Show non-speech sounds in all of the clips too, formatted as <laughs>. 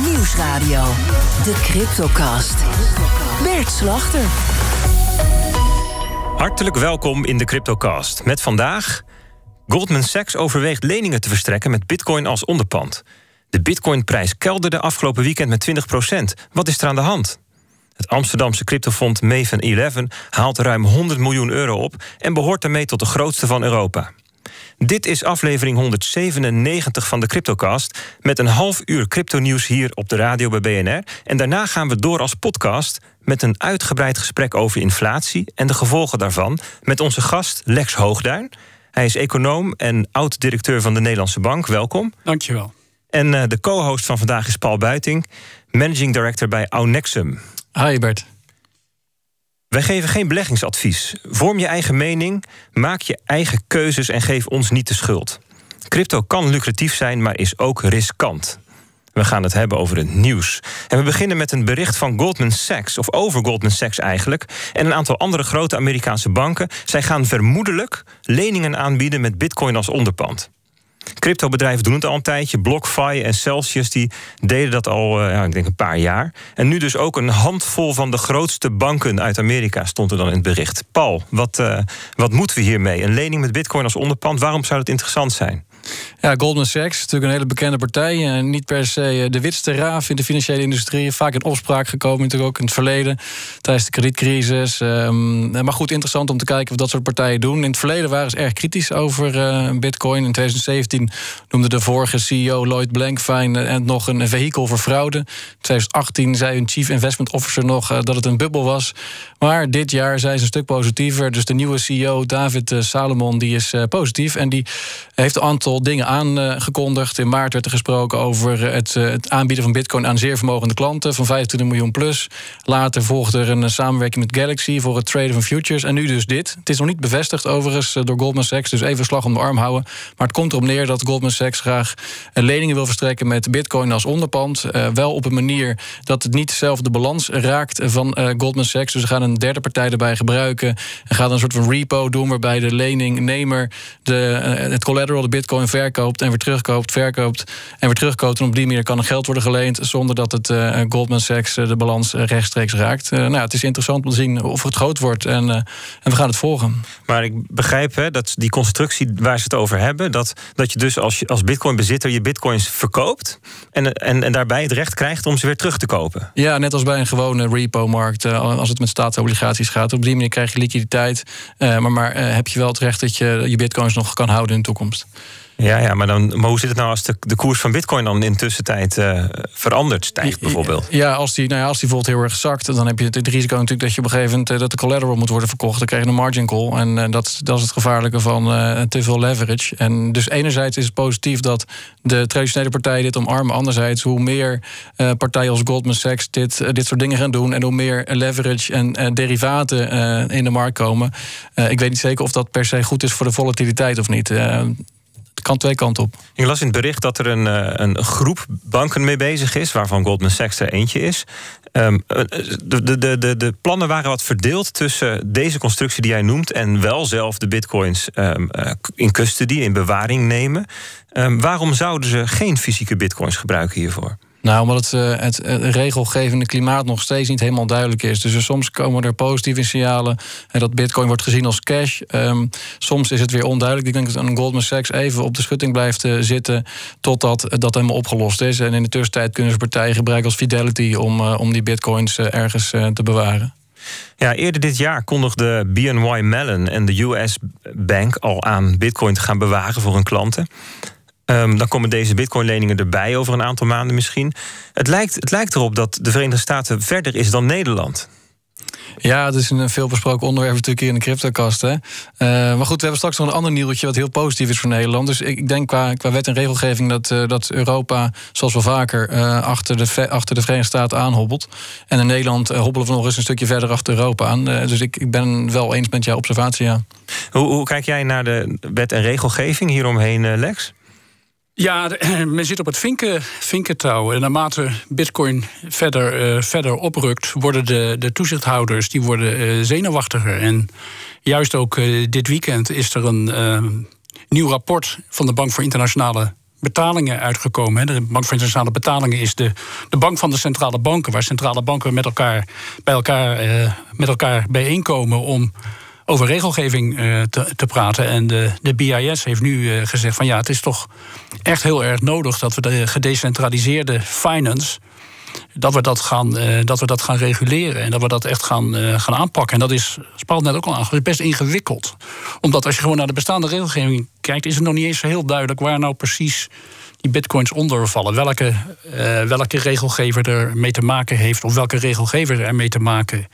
Nieuwsradio. De Cryptocast. Bert Slachter. Hartelijk welkom in de Cryptocast. Met vandaag... Goldman Sachs overweegt leningen te verstrekken met bitcoin als onderpand. De bitcoinprijs kelderde afgelopen weekend met 20% Wat is er aan de hand? Het Amsterdamse cryptofonds Maven 11 haalt ruim 100 miljoen euro op... en behoort daarmee tot de grootste van Europa. Dit is aflevering 197 van de Cryptocast... met een half uur crypto-nieuws hier op de radio bij BNR. En daarna gaan we door als podcast met een uitgebreid gesprek over inflatie... en de gevolgen daarvan met onze gast Lex Hoogduin. Hij is econoom en oud-directeur van de Nederlandse Bank. Welkom. Dankjewel. En uh, de co-host van vandaag is Paul Buiting... managing director bij Aunexum. Hi Bert. Wij geven geen beleggingsadvies. Vorm je eigen mening, maak je eigen keuzes en geef ons niet de schuld. Crypto kan lucratief zijn, maar is ook riskant. We gaan het hebben over het nieuws. En we beginnen met een bericht van Goldman Sachs, of over Goldman Sachs eigenlijk, en een aantal andere grote Amerikaanse banken. Zij gaan vermoedelijk leningen aanbieden met Bitcoin als onderpand. Cryptobedrijven doen het al een tijdje. BlockFi en Celsius die deden dat al, ja, ik denk een paar jaar. En nu dus ook een handvol van de grootste banken uit Amerika stond er dan in het bericht. Paul, wat, uh, wat moeten we hiermee? Een lening met bitcoin als onderpand, waarom zou het interessant zijn? Ja, Goldman Sachs, natuurlijk een hele bekende partij. Uh, niet per se eh, de witste raaf in de financiële industrie. Vaak in opspraak gekomen, natuurlijk ook in het verleden. Tijdens de kredietcrisis. Um, maar goed, interessant om te kijken wat dat soort partijen doen. In het verleden waren ze erg kritisch over uh, Bitcoin. In 2017 noemde de vorige CEO Lloyd Blankfein het nog een vehikel voor fraude. In 2018 zei hun chief investment officer nog dat het een bubbel was. Maar dit jaar zijn ze een stuk positiever. Dus de nieuwe CEO David Salomon die is positief. En die heeft een aantal dingen aangekondigd. In maart werd er gesproken over het, eh, het aanbieden van bitcoin aan zeer vermogende klanten van 25 miljoen plus. Later volgde er een samenwerking met Galaxy voor het traden van futures. En nu dus dit. Het is nog niet bevestigd overigens eh, door Goldman Sachs, dus even slag om de arm houden. Maar het komt erop neer dat Goldman Sachs graag eh, leningen wil verstrekken met bitcoin als onderpand. wel op een manier dat het niet dezelfde balans raakt van Goldman Sachs. Dus ze gaan een derde partij erbij gebruiken. En gaat een soort van repo doen waarbij de leningnemer de, het collateral, de bitcoin verkoopt en weer terugkoopt, verkoopt en weer terugkoopt. En op die manier kan er geld worden geleend zonder dat het uh, Goldman Sachs uh, de balans rechtstreeks raakt. Uh, nou, het is interessant om te zien of het groot wordt en, en we gaan het volgen. Maar ik begrijp hè, dat die constructie waar ze het over hebben, dat, dat je dus als, als Bitcoin-bezitter je Bitcoins verkoopt en, en, en daarbij het recht krijgt om ze weer terug te kopen. Ja, net als bij een gewone repo-markt, als het met staatsobligaties gaat. Op die manier krijg je liquiditeit, maar, maar heb je wel het recht dat je je Bitcoins nog kan houden in de toekomst. Ja, ja maar, dan, maar hoe zit het nou als de, de koers van Bitcoin dan in de tussentijd uh, verandert, stijgt bijvoorbeeld? Ja, als die, nou ja, als die bijvoorbeeld heel erg zakt, dan heb je het, risico natuurlijk dat je op een gegeven moment uh, dat de collateral moet worden verkocht. Dan krijg je een margin call. En uh, dat, dat is het gevaarlijke van te veel leverage. En dus enerzijds is het positief dat de traditionele partijen dit omarmen. Anderzijds, hoe meer partijen als Goldman Sachs dit, dit soort dingen gaan doen en hoe meer leverage en derivaten in de markt komen. ik weet niet zeker of dat per se goed is voor de volatiliteit of niet het kan twee kanten op. Ik las in het bericht dat er een, eh, een groep banken mee bezig is, waarvan Goldman Sachs er eentje is. Um, de, de, de, de plannen waren wat verdeeld tussen deze constructie die jij noemt en wel zelf de bitcoins um, in custody, in bewaring nemen. Um, waarom zouden ze geen fysieke bitcoins gebruiken hiervoor? Nou, omdat het, uh, het, regelgevende klimaat nog steeds niet helemaal duidelijk is. Dus er, soms komen er positieve signalen en dat bitcoin wordt gezien als cash. Um, soms is het weer onduidelijk. Ik denk dat een Goldman Sachs even op de schutting blijft uh, zitten totdat dat helemaal opgelost is. En in de tussentijd kunnen ze partijen gebruiken als Fidelity om, uh, om die bitcoins ergens te bewaren. Ja, eerder dit jaar kondigde BNY Mellon en de US Bank al aan Bitcoin te gaan bewaren voor hun klanten. Um, dan komen deze bitcoinleningen erbij over een aantal maanden misschien. Het lijkt, het lijkt erop dat de Verenigde Staten verder is dan Nederland. Ja, het is een veelbesproken onderwerp natuurlijk hier in de cryptocast. Hè. Uh, maar goed, we hebben straks nog een ander nieuwtje wat heel positief is voor Nederland. Dus ik denk qua, qua wet en regelgeving dat, uh, dat Europa, zoals wel vaker, uh, achter, de, achter de Verenigde Staten aanhobbelt. En in Nederland hobbelen we nog eens een stukje verder achter Europa aan. dus ik, ik ben wel eens met jouw observatie, ja. Hoe, hoe kijk jij naar de wet en regelgeving hieromheen, Lex? Ja, <clears throat> men zit op het vinken, vinkentouw. En naarmate bitcoin verder, uh, verder oprukt... worden de, de toezichthouders die worden, uh, zenuwachtiger. En juist ook uh, dit weekend is er een nieuw rapport... van de Bank voor Internationale betalingen uitgekomen. De Bank voor Internationale Betalingen is de, de bank van de centrale banken, waar centrale banken met elkaar, bij elkaar, eh, met elkaar bijeenkomen om over regelgeving eh, te, te, praten. En de, de BIS heeft nu eh, gezegd van ja, het is toch echt heel erg nodig dat we de gedecentraliseerde finance dat we dat gaan, uh, dat we dat gaan reguleren en dat we dat echt gaan, gaan aanpakken. En dat is, Spaal net ook al aangegeven, best ingewikkeld. Omdat als je gewoon naar de bestaande regelgeving kijkt, is het nog niet eens heel duidelijk waar nou precies die bitcoins onder vallen. Welke, welke regelgever er mee te maken heeft, of welke regelgever er mee te maken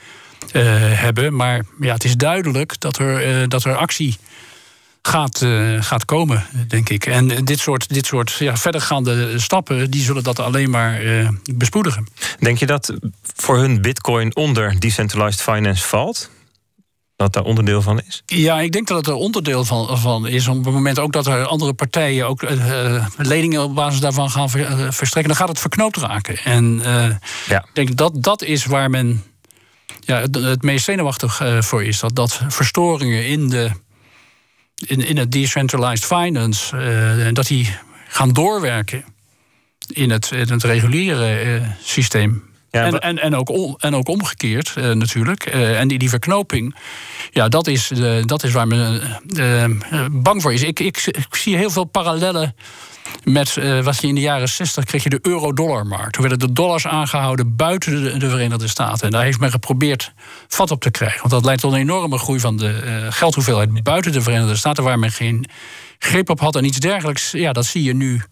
hebben. Maar ja, het is duidelijk dat er, dat er actie gaat, uh, gaat komen, denk ik. En dit soort, dit soort ja, verdergaande stappen... die zullen dat alleen maar uh, bespoedigen. Denk je dat voor hun bitcoin onder decentralized finance valt? Dat daar onderdeel van is? Ja, ik denk dat het er onderdeel van, van is. Op het moment ook dat er andere partijen ook uh, leningen op basis daarvan gaan verstrekken, dan gaat het verknoopt raken. En ja. ik denk dat dat is waar men ja, het, het meest zenuwachtig voor is. Dat, dat verstoringen in de in, in het decentralized finance, uh, dat die gaan doorwerken in het, in het reguliere uh, systeem. Ja, en, en, en, ook en ook omgekeerd uh, natuurlijk. en die, die verknoping, ja, dat is, dat is waar men bang voor is. Ik, ik, ik, zie heel veel parallellen met uh, wat je in de jaren 60 kreeg je de euro-dollar-markt. Toen werden de dollars aangehouden buiten de, de, Verenigde Staten. En daar heeft men geprobeerd vat op te krijgen. Want dat leidt tot een enorme groei van de uh, geldhoeveelheid buiten de Verenigde Staten, waar men geen grip op had en iets dergelijks. Ja, dat zie je nu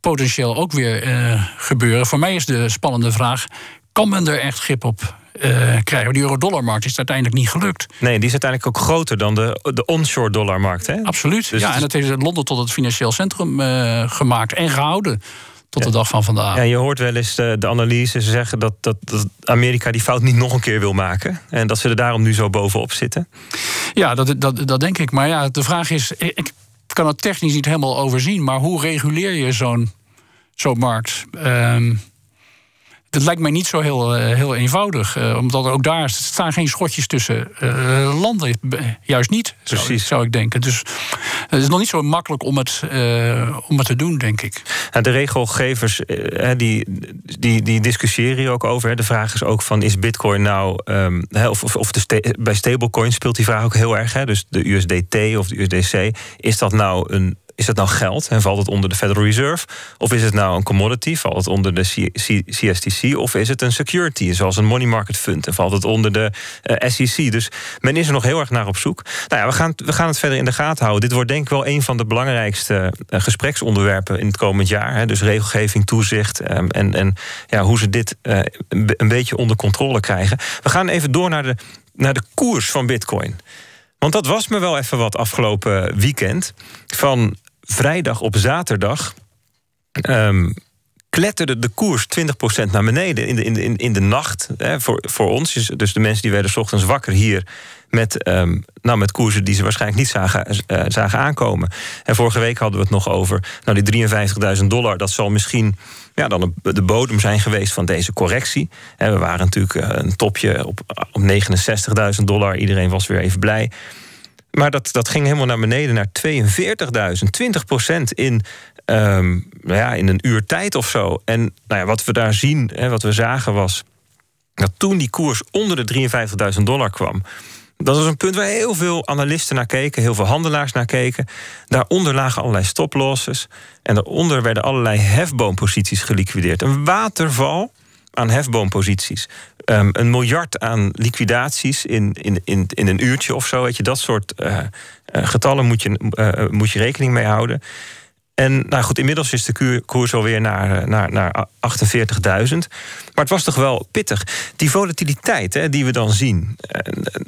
potentieel ook weer uh, gebeuren. Voor mij is de spannende vraag: kan men er echt grip op krijgen. Die euro-dollarmarkt is uiteindelijk niet gelukt. Nee, die is uiteindelijk ook groter dan de, de onshore dollarmarkt. Hè? Absoluut. Dus ja, en dat heeft Londen tot het financieel centrum uh, gemaakt en gehouden. Tot de dag van vandaag. Ja, je hoort wel eens de, de analyse zeggen dat, dat, dat, Amerika die fout niet nog een keer wil maken. En dat ze er daarom nu zo bovenop zitten. Ja, dat, dat, dat denk ik. Maar ja, de vraag is: ik kan het technisch niet helemaal overzien. Maar hoe reguleer je zo'n zo'n markt? Um, dat lijkt mij niet zo heel, eh, heel eenvoudig. Uh, omdat ook daar staan geen schotjes tussen uh, landen. Juist niet, zou, zou, ik denken. Dus het is nog niet zo makkelijk om het, om het te doen, denk ik. de regelgevers die, die, die discussiëren hier ook over. De vraag is ook van, is bitcoin nou... Um, of, of, de bij stablecoins speelt die vraag ook heel erg. Hè? Dus de USDT of de USDC. Is dat nou een is het nou geld en valt het onder de Federal Reserve? Of is het nou een commodity, valt het onder de CSTC? Of is het een security, zoals een money market fund en valt het onder de uh, SEC? Dus men is er nog heel erg naar op zoek. Nou ja, we gaan, we gaan het verder in de gaten houden. Dit wordt denk ik wel een van de belangrijkste uh, gespreksonderwerpen in het komend jaar. Hè. Dus regelgeving, toezicht um, en, en ja, hoe ze dit uh, een beetje onder controle krijgen. We gaan even door naar de, naar de koers van Bitcoin. Want dat was me wel even wat afgelopen weekend. Van vrijdag op zaterdag. Um, kletterde de koers 20% naar beneden in de, in de, in de nacht. Hè, voor, voor ons, dus, dus de mensen die werden ochtends wakker hier... met, um, nou, met koersen die ze waarschijnlijk niet zagen, uh, zagen aankomen. En vorige week hadden we het nog over nou, die 53.000 dollar. Dat zal misschien ja, dan de bodem zijn geweest van deze correctie. We waren natuurlijk eh, een topje op, op 69.000 dollar. Iedereen was weer even blij. Maar dat, dat ging helemaal naar beneden naar 42.000, 20 procent in, um, nou ja, in een uur tijd of zo. En nou ja, wat we daar zien, hè, wat we zagen was dat toen die koers onder de 53.000 dollar kwam. Dat was een punt waar heel veel analisten naar keken, heel veel handelaars naar keken. Daaronder lagen allerlei stoplosses. En daaronder werden allerlei hefboomposities geliquideerd. Een waterval aan hefboomposities. Um, een miljard aan liquidaties in, in, in, in een uurtje of zo. Dat soort uh, uh, getallen moet je, uh, moet je rekening mee houden. En nou goed, inmiddels is de koers alweer naar, naar, naar 48.000. Maar het was toch wel pittig. Die volatiliteit hè, die we dan zien.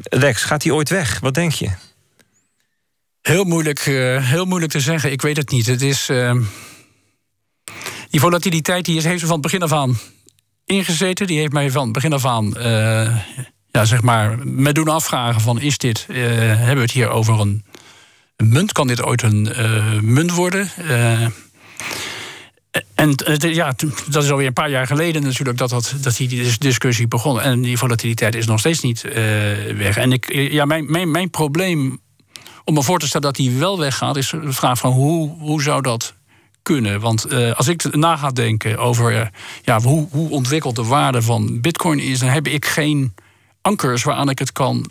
Lex, gaat die ooit weg? Wat denk je? Heel moeilijk, heel moeilijk te zeggen. Ik weet het niet. Het is. Ehm, die volatiliteit die is, heeft van het begin af aan ingezeten. Die heeft mij van begin af aan, uh, ja, zeg maar, met doen afvragen van... is dit, uh, hebben we het hier over een, een munt? Kan dit ooit een uh, munt worden? en ja, dat is alweer een paar jaar geleden natuurlijk dat, dat, dat die discussie begon. En die volatiliteit is nog steeds niet weg. En ik, ja, mijn, mijn, mijn probleem om me voor te stellen dat die wel weggaat... is de vraag van hoe, hoe zou dat kunnen. Want uh, als ik na ga denken over uh, ja, hoe, hoe ontwikkeld de waarde van bitcoin is, dan heb ik geen ankers waaraan ik het kan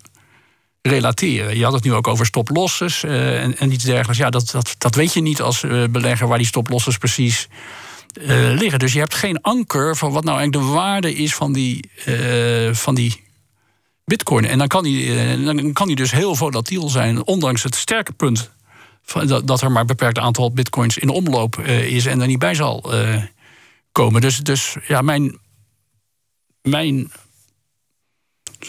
relateren. Je had het nu ook over stoplosses uh, en, en iets dergelijks. Ja, dat, dat, dat weet je niet als belegger waar die stoplosses precies liggen. Dus je hebt geen anker van wat nou eigenlijk de waarde is van die, van die bitcoin. En dan kan, die, dan kan die dus heel volatiel zijn, ondanks het sterke punt dat er maar een beperkt aantal bitcoins in omloop uh, is en er niet bij zal uh, komen. Dus, dus ja, mijn, mijn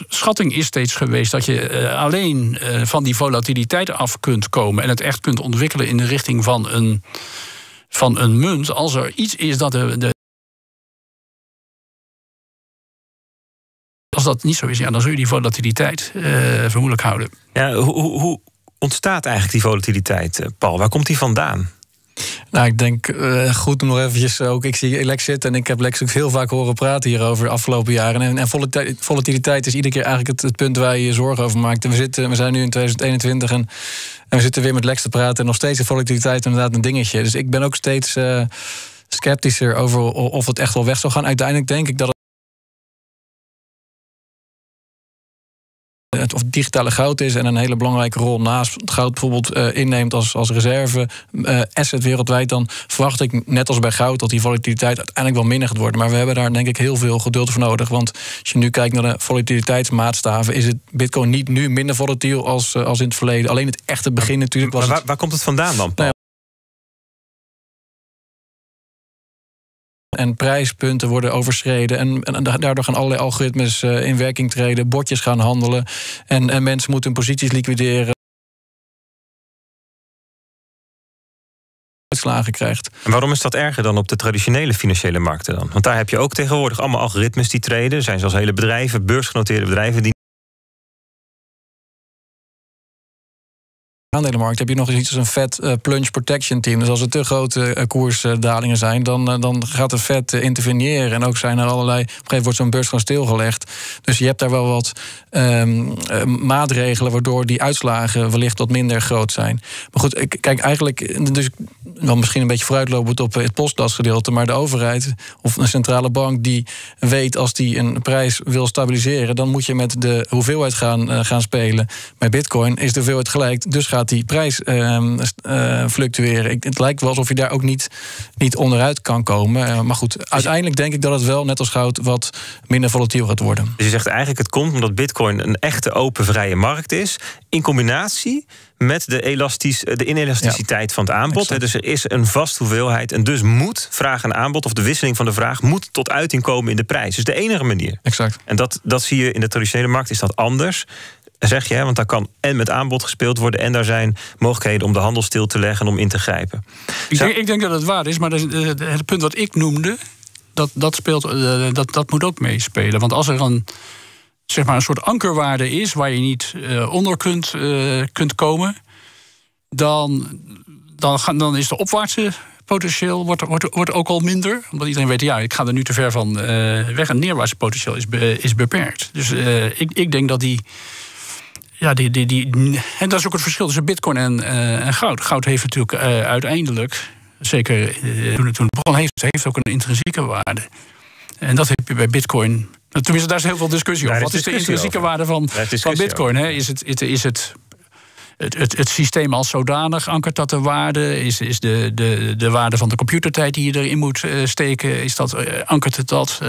schatting is steeds geweest dat je uh, alleen van die volatiliteit af kunt komen en het echt kunt ontwikkelen in de richting van een, van een munt. Als er iets is dat de, Als dat niet zo is, ja, dan zul je die volatiliteit vermoedelijk houden. Ja, hoe, hoe, ontstaat eigenlijk die volatiliteit, eh, Paul? Waar komt die vandaan? Nou, ik denk uh, goed om nog eventjes ook. Ik zie Lex zitten en ik heb Lex ook heel vaak horen praten hierover de afgelopen jaren. En, en volatiliteit is iedere keer eigenlijk het, het, punt waar je je zorgen over maakt. En we, zitten, we zijn nu in 2021 en, en we zitten weer met Lex te praten. En nog steeds is volatiliteit inderdaad een dingetje. Dus ik ben ook steeds sceptischer over of het echt wel weg zal gaan. Uiteindelijk denk ik dat het of digitale goud is en een hele belangrijke rol naast het goud bijvoorbeeld uh, inneemt als, als reserve uh, asset wereldwijd, dan verwacht ik net als bij goud dat die volatiliteit uiteindelijk wel minder gaat worden. Maar we hebben daar denk ik heel veel geduld voor nodig. Want als je nu kijkt naar de volatiliteitsmaatstaven, is het Bitcoin niet nu minder volatiel als, uh, als in het verleden. Alleen het echte begin natuurlijk was. Maar waar, waar komt het vandaan dan? En prijspunten worden overschreden. En, en, daardoor gaan allerlei algoritmes uh, in werking treden, botjes gaan handelen. En, en mensen moeten hun posities liquideren. Uitslagen krijgt. En waarom is dat erger dan op de traditionele financiële markten dan? Want daar heb je ook tegenwoordig allemaal algoritmes die treden. Er zijn zelfs hele bedrijven, beursgenoteerde bedrijven, die aandelenmarkt heb je nog eens iets als een Fed uh, plunge protection team. Dus als er te grote uh, koersdalingen zijn, dan, uh, dan gaat de Fed interveneren. En ook zijn er allerlei. Op een gegeven moment wordt zo'n beurs gewoon stilgelegd. Dus je hebt daar wel wat um, maatregelen waardoor die uitslagen wellicht wat minder groot zijn. Maar goed, kijk, eigenlijk. Dus wel misschien een beetje vooruitlopend op het postlasgedeelte. Maar de overheid of een centrale bank die weet als die een prijs wil stabiliseren, dan moet je met de hoeveelheid gaan, gaan spelen. Bij Bitcoin is de hoeveelheid gelijk. Dus gaat die prijs uh, fluctueren. het lijkt wel alsof je daar ook niet, niet onderuit kan komen. Uh, maar goed, uiteindelijk denk ik dat het wel, net als goud, wat minder volatiel gaat worden. Dus je zegt eigenlijk het komt omdat Bitcoin een echte open vrije markt is. In combinatie met de, elastisch, de inelasticiteit van het aanbod. dus er is een vast hoeveelheid. En dus moet vraag en aanbod, of de wisseling van de vraag, moet tot uiting komen in de prijs. Dus de enige manier. Exact. En dat, dat zie je in de traditionele markt, is dat anders zeg je, want daar kan en met aanbod gespeeld worden en daar zijn mogelijkheden om de handel stil te leggen en om in te grijpen. Ik denk, ik denk dat het waar is, maar het punt wat ik noemde, dat, dat, speelt, eh, dat, dat moet ook meespelen. Want als er een, zeg maar een soort ankerwaarde is waar je niet uh, onder kunt, uh, kunt komen, dan, dan, gaan, dan is de opwaartse potentieel wordt, wordt, wordt ook al minder. Omdat iedereen weet, ja, ik ga er nu te ver van uh, weg. En neerwaartse potentieel is, is beperkt. Dus ik, ik denk dat die ja, die, die, die, en dat is ook het verschil tussen bitcoin en, uh, en goud. Goud heeft natuurlijk uh, uiteindelijk, zeker uh, toen, het, toen het begon, heeft, heeft ook een intrinsieke waarde. En dat heb je bij bitcoin. Tenminste, daar is heel veel discussie over. Wat is de intrinsieke waarde van, van bitcoin? Hè? Is het, is het het, het, het, systeem als zodanig ankert dat de waarde? Is, is de, de, de waarde van de computertijd die je erin moet steken, is dat, ankert het dat?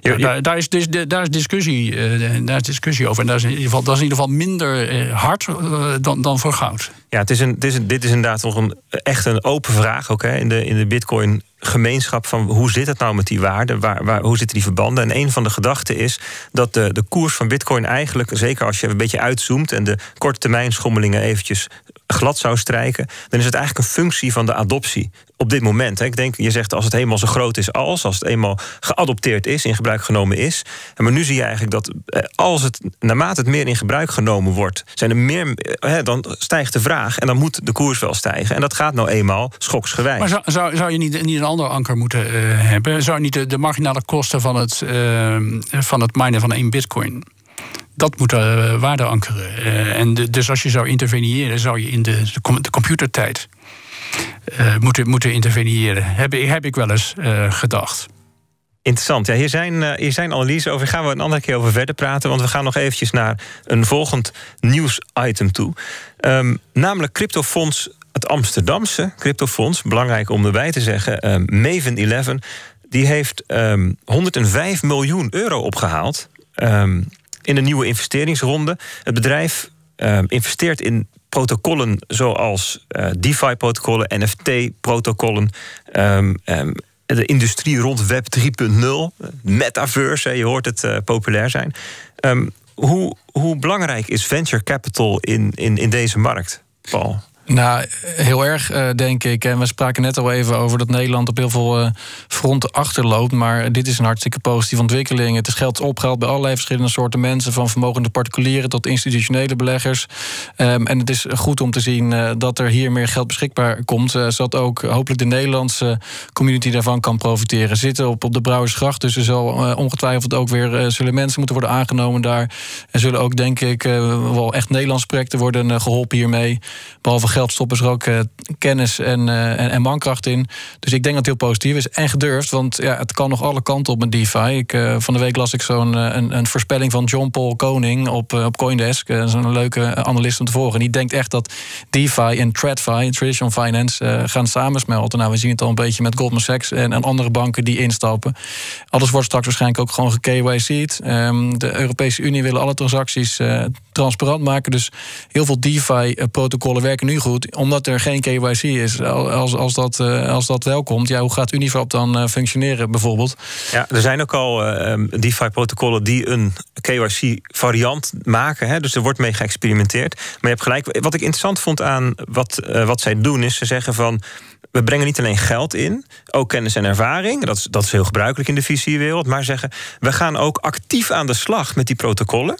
Ja, daar, is, dus, daar, is discussie, uh, daar is discussie over. En daar is in ieder geval, dat is in ieder geval minder uh, hard uh, dan, dan voor goud. Ja, het is een, het is een, dit is inderdaad nog een, echt een open vraag ook, hè, in, de, in de Bitcoin gemeenschap van hoe zit het nou met die waarden? Waar, waar, hoe zitten die verbanden? En een van de gedachten is dat de, de koers van bitcoin eigenlijk, zeker als je een beetje uitzoomt en de korte termijn schommelingen eventjes glad zou strijken, dan is het eigenlijk een functie van de adoptie op dit moment. Hè. Ik denk, je zegt als het eenmaal zo groot is als, als het eenmaal geadopteerd is, in gebruik genomen is. Maar nu zie je eigenlijk dat eh, als het, naarmate het meer in gebruik genomen wordt, zijn er meer, eh, hè, dan stijgt de vraag en dan moet de koers wel stijgen. En dat gaat nou eenmaal schoksgewijs. Maar zou, zou, je niet, niet een ander anker moeten uh, hebben? Zou je niet de, marginale kosten van het, van het minen van één bitcoin dat moet uh, waarde ankeren. Uh, en dus als je zou interveneren, zou je in de, de computertijd moeten, moeten interveneren. Heb, heb ik wel eens gedacht. Interessant. Ja, hier, zijn, hier zijn analyses over. Gaan we een andere keer over verder praten. Want we gaan nog eventjes naar een volgend nieuwsitem toe. Um, namelijk cryptofonds, het Amsterdamse cryptofonds. Belangrijk om erbij te zeggen. Maven 11. Die heeft um, ehm, 105 miljoen euro opgehaald. In een nieuwe investeringsronde. Het bedrijf investeert in protocollen zoals uh, DeFi-protocollen, NFT-protocollen de industrie rond Web 3.0, metaverse, je hoort het uh, populair zijn. Hoe, hoe belangrijk is venture capital in, in, in deze markt, Paul? Nou, heel erg, uh, denk ik. En we spraken net al even over dat Nederland op heel veel uh, fronten achterloopt. Maar dit is een hartstikke positieve ontwikkeling. Het is geld opgehaald bij allerlei verschillende soorten mensen. Van vermogende particulieren tot institutionele beleggers. Um, en het is goed om te zien uh, dat er hier meer geld beschikbaar komt. zodat ook hopelijk de Nederlandse community daarvan kan profiteren. Zitten op, op de Brouwersgracht. Dus er zal ongetwijfeld ook weer zullen mensen moeten worden aangenomen daar. En zullen ook, denk ik, wel echt Nederlandse projecten worden geholpen hiermee. Behalve geld stoppen ze er ook uh, kennis en, uh, en, mankracht in. Dus ik denk dat het heel positief is. En gedurfd, want ja, het kan nog alle kanten op met DeFi. Ik, uh, van de week las ik zo'n een, een, voorspelling van John Paul Koning op, op Coindesk. Een leuke analist om te volgen. En die denkt echt dat DeFi en TradFi, Traditional Finance, gaan samensmelten. Nou, we zien het al een beetje met Goldman Sachs en, andere banken die instappen. Alles wordt straks waarschijnlijk ook gewoon geKYC'd. Um, ehm, de Europese Unie willen alle transacties transparant maken. Dus heel veel DeFi-protocollen werken nu Omdat er geen KYC is. Als, als, dat, eh, als dat wel komt, ja, hoe gaat Unifap dan eh, functioneren bijvoorbeeld? Ja, er zijn ook al uh, DeFi-protocollen die een KYC-variant maken. Hè, dus er wordt mee geëxperimenteerd. Maar je hebt gelijk. Wat ik interessant vond aan wat, wat zij doen, is ze zeggen van we brengen niet alleen geld in, ook kennis en ervaring. Dat is, dat is heel gebruikelijk in de visiewereld. Maar zeggen, we gaan ook actief aan de slag met die protocollen.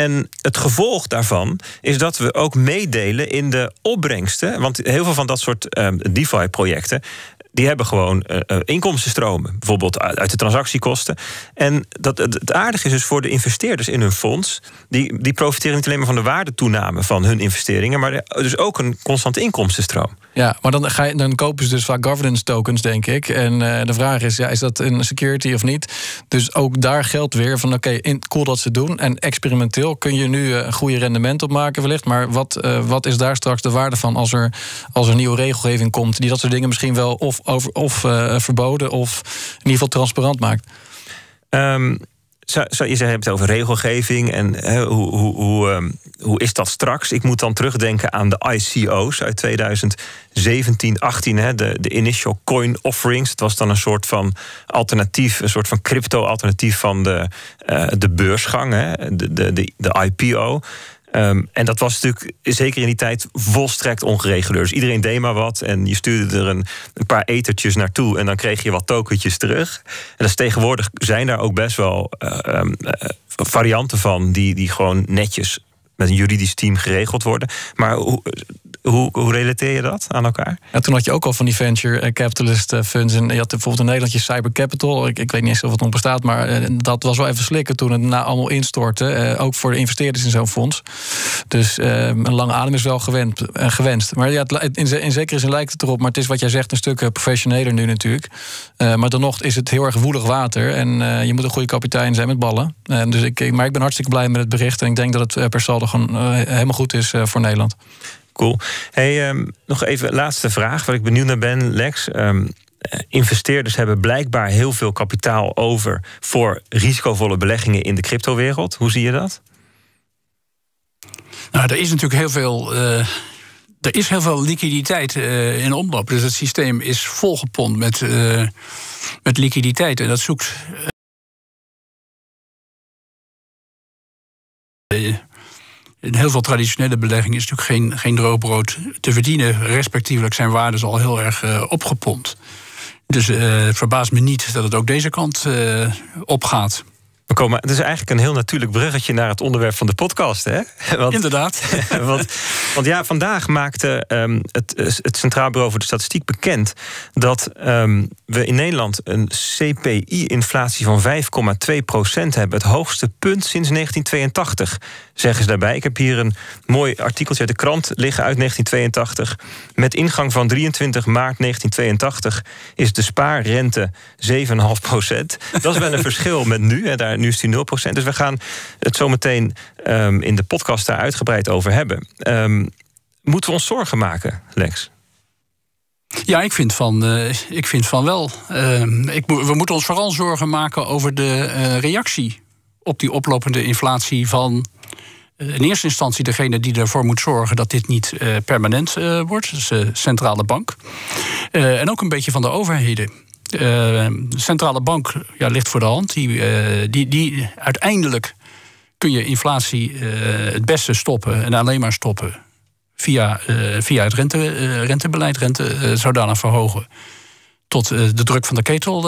En het gevolg daarvan is dat we ook meedelen in de opbrengsten. Want heel veel van dat soort um, DeFi-projecten die hebben gewoon uh, inkomstenstromen. Bijvoorbeeld uit de transactiekosten. En dat, het aardige is dus voor de investeerders in hun fonds... Die, die profiteren niet alleen maar van de waardetoename van hun investeringen... maar dus ook een constante inkomstenstroom. Ja, maar dan, ga je, dan kopen ze dus vaak governance tokens, denk ik. En uh, de vraag is, ja, is dat een security of niet? Dus ook daar geldt weer van, oké, cool dat ze doen. En experimenteel kun je nu een goede rendement op maken wellicht. Maar wat, wat is daar straks de waarde van als er, als er nieuwe regelgeving komt... die dat soort dingen misschien wel of over, of uh, verboden of in ieder geval transparant maakt? Um, zo, zo, je hebt het over regelgeving en hoe, hoe, hoe, um, hoe is dat straks? Ik moet dan terugdenken aan de ICO's uit 2017, 18, hè, de, de Initial Coin Offerings. Het was dan een soort van alternatief, een soort van crypto-alternatief van de, uh, de beursgang, de, de, de, de IPO. Um, en dat was natuurlijk zeker in die tijd volstrekt ongereguleerd. Dus iedereen deed maar wat en je stuurde er een, een paar ethertjes naartoe en dan kreeg je wat tokentjes terug. En dus tegenwoordig zijn daar ook best wel uh, um, uh, varianten van die, die gewoon netjes met een juridisch team geregeld worden. Maar hoe, hoe, hoe relateer je dat aan elkaar? Ja, toen had je ook al van die venture eh, capitalist eh, funds. En je had bijvoorbeeld in Nederland je Cyber Capital. Ik, ik weet niet eens of het nog bestaat, maar eh, dat was wel even slikken toen het na allemaal instortte. ook voor de investeerders in zo'n fonds. Dus een lange adem is wel gewend, gewenst. Maar ja, in, in zekere zin lijkt het erop. Maar het is wat jij zegt een stuk professioneler nu natuurlijk. maar dan nog is het heel erg woelig water. En je moet een goede kapitein zijn met ballen. dus ik, maar ik ben hartstikke blij met het bericht. En ik denk dat het per saldo gewoon helemaal goed is voor Nederland. Cool. Hey, um, nog even laatste vraag, waar ik benieuwd naar ben, Lex. Um, investeerders hebben blijkbaar heel veel kapitaal over voor risicovolle beleggingen in de cryptowereld. Hoe zie je dat? Nou, er is natuurlijk heel veel. Uh, er is heel veel liquiditeit uh, in omloop. Dus het systeem is volgepompt met, uh, met liquiditeit. En dat zoekt in heel veel traditionele beleggingen is natuurlijk geen, geen droogbrood te verdienen. Respectievelijk zijn waarden al heel erg uh, opgepompt. Dus uh, het verbaast me niet dat het ook deze kant uh, opgaat. We komen, het is eigenlijk een heel natuurlijk bruggetje naar het onderwerp van de podcast. Hè? <laughs> Want, Inderdaad. <laughs> want, want, ja, vandaag maakte um, het, het Centraal Bureau voor de Statistiek bekend dat um, we in Nederland een CPI-inflatie van 5,2% hebben. Het hoogste punt sinds 1982, zeggen ze daarbij. Ik heb hier een mooi artikeltje uit de krant liggen uit 1982. Met ingang van 23 maart 1982 is de spaarrente 7,5% Dat is wel een verschil met nu. Hè. Daar, nu is die 0% Dus we gaan het zometeen um, in de podcast daar uitgebreid over hebben. Um, moeten we ons zorgen maken, Lex? Ja, ik vind van, uh, ik vind van wel. Uh, ik, we moeten ons vooral zorgen maken over de uh, reactie op die oplopende inflatie van uh, in eerste instantie degene die ervoor moet zorgen dat dit niet permanent wordt, dus de centrale bank. en ook een beetje van de overheden. De centrale bank ja, ligt voor de hand. Die, die, die uiteindelijk kun je inflatie het beste stoppen en alleen maar stoppen via, uh, via het rente, uh, rentebeleid, rente uh, zodanig verhogen. Tot de druk van de ketel,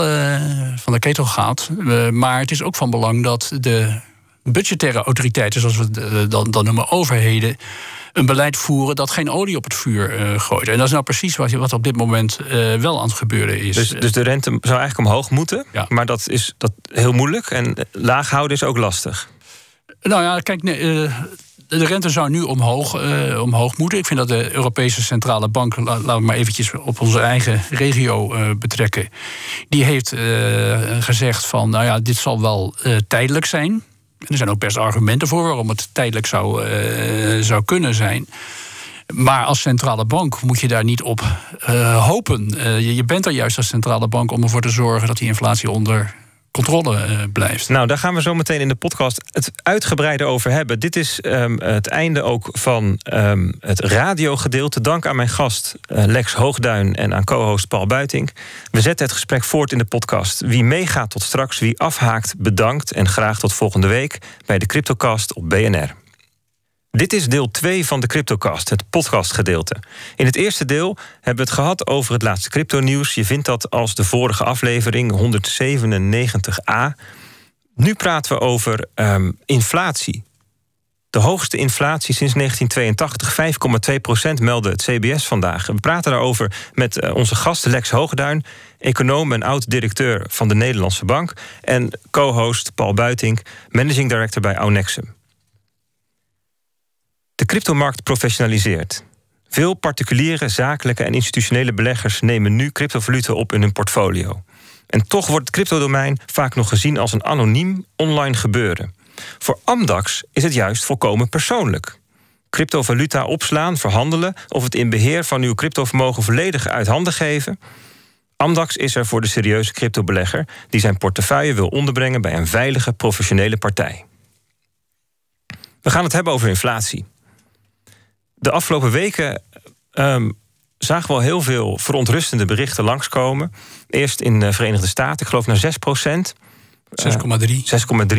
van de ketel gaat. maar het is ook van belang dat de budgettaire autoriteiten, zoals we dan, dan noemen, overheden, een beleid voeren dat geen olie op het vuur uh, gooit. En dat is nou precies wat, wat op dit moment uh, wel aan het gebeuren is. Dus, dus de rente zou eigenlijk omhoog moeten, ja. maar dat is dat heel moeilijk. En laag houden is ook lastig. Nou ja, kijk, nee, de rente zou nu omhoog, uh, omhoog moeten. Ik vind dat de Europese Centrale Bank, laten we maar eventjes op onze eigen regio uh, betrekken, die heeft uh, gezegd van, nou ja, dit zal wel tijdelijk zijn. Er zijn ook best argumenten voor waarom het tijdelijk zou, zou kunnen zijn. Maar als centrale bank moet je daar niet op hopen. Je, je, bent er juist als centrale bank om ervoor te zorgen dat die inflatie onder controle uh, blijft. Nou, daar gaan we zo meteen in de podcast het uitgebreider over hebben. Dit is um, het einde ook van um, het radiogedeelte. Dank aan mijn gast uh, Lex Hoogduin en aan co-host Paul Buiting. We zetten het gesprek voort in de podcast. Wie meegaat tot straks, wie afhaakt, bedankt en graag tot volgende week bij de Cryptocast op BNR. Dit is deel 2 van de CryptoCast, het podcastgedeelte. In het eerste deel hebben we het gehad over het laatste crypto-nieuws. Je vindt dat als de vorige aflevering 197a. Nu praten we over um, inflatie. De hoogste inflatie sinds 1982, 5,2 procent, meldde het CBS vandaag. We praten daarover met uh, onze gast Lex Hoogduin, econoom en oud-directeur van de Nederlandse Bank, en co-host Paul Buiting, managing director bij Aunexum. De cryptomarkt professionaliseert. Veel particuliere, zakelijke en institutionele beleggers nemen nu cryptovaluten op in hun portfolio. En toch wordt het cryptodomein vaak nog gezien als een anoniem online gebeuren. Voor Amdax is het juist volkomen persoonlijk. Cryptovaluta opslaan, verhandelen of het in beheer van uw cryptovermogen volledig uit handen geven. Amdax is er voor de serieuze cryptobelegger die zijn portefeuille wil onderbrengen bij een veilige professionele partij. We gaan het hebben over inflatie de afgelopen weken um, zagen we al heel veel verontrustende berichten langskomen. Eerst in de Verenigde Staten, ik geloof naar 6 procent. 6,3. 6,3.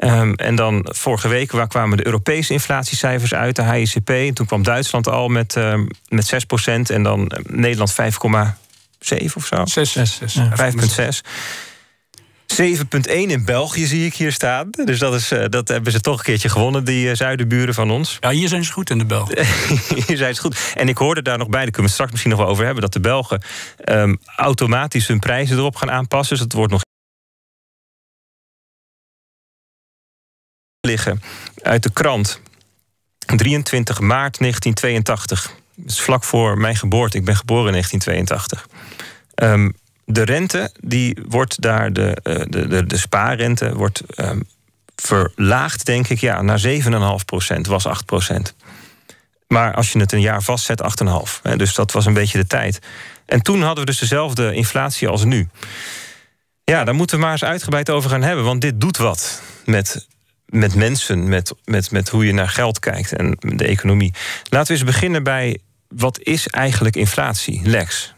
Um, en dan vorige week waar kwamen de Europese inflatiecijfers uit, de HICP. En toen kwam Duitsland al met, um, met 6 procent en dan Nederland 5,7 of zo. 6, 6, 6. 5,6. 7,1 in België zie ik hier staan. Dus dat, is, uh, dat hebben ze toch een keertje gewonnen, die uh, zuidenburen van ons. Ja, hier zijn ze goed in de Belgen. <laughs> hier zijn ze goed. En ik hoorde daar nog bij, daar kunnen we straks misschien nog wel over hebben... dat de Belgen um, automatisch hun prijzen erop gaan aanpassen. Dus het wordt nog liggen uit de krant. 23 maart 1982. Dat is vlak voor mijn geboorte. Ik ben geboren in 1982. Um, de rente, die wordt daar, de, eh, de, de, spaarrente, wordt um, verlaagd, denk ik, ja, naar 7,5 procent, was 8 procent. Maar als je het een jaar vastzet, 8,5. Dus dat was een beetje de tijd. En toen hadden we dus dezelfde inflatie als nu. Ja, daar moeten we maar eens uitgebreid over gaan hebben. Want dit doet wat met, met mensen, met, met, met hoe je naar geld kijkt en de economie. Laten we eens beginnen bij wat is eigenlijk inflatie, Lex?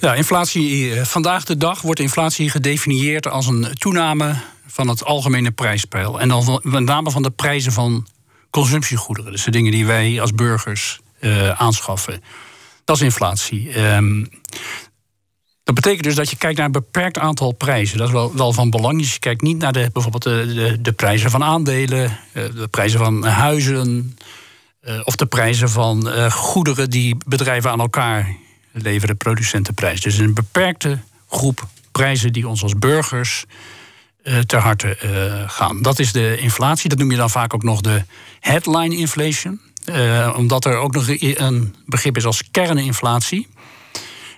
Ja, inflatie. Eh, vandaag de dag wordt inflatie gedefinieerd als een toename van het algemene prijspeil. En dan met name van de prijzen van consumptiegoederen. Dus de dingen die wij als burgers uh, aanschaffen. Dat is inflatie. Um, Dat betekent dus dat je kijkt naar een beperkt aantal prijzen. Dat is wel, wel van belang. Dus je kijkt niet naar de, bijvoorbeeld de, de, de prijzen van aandelen, de prijzen van huizen, of de prijzen van goederen die bedrijven aan elkaar leveren, producentenprijs. Dus een beperkte groep prijzen die ons als burgers uh, ter harte uh, gaan. Dat is de inflatie. Dat noem je dan vaak ook nog de headline inflation. Uh, omdat er ook nog een begrip is als kerninflatie.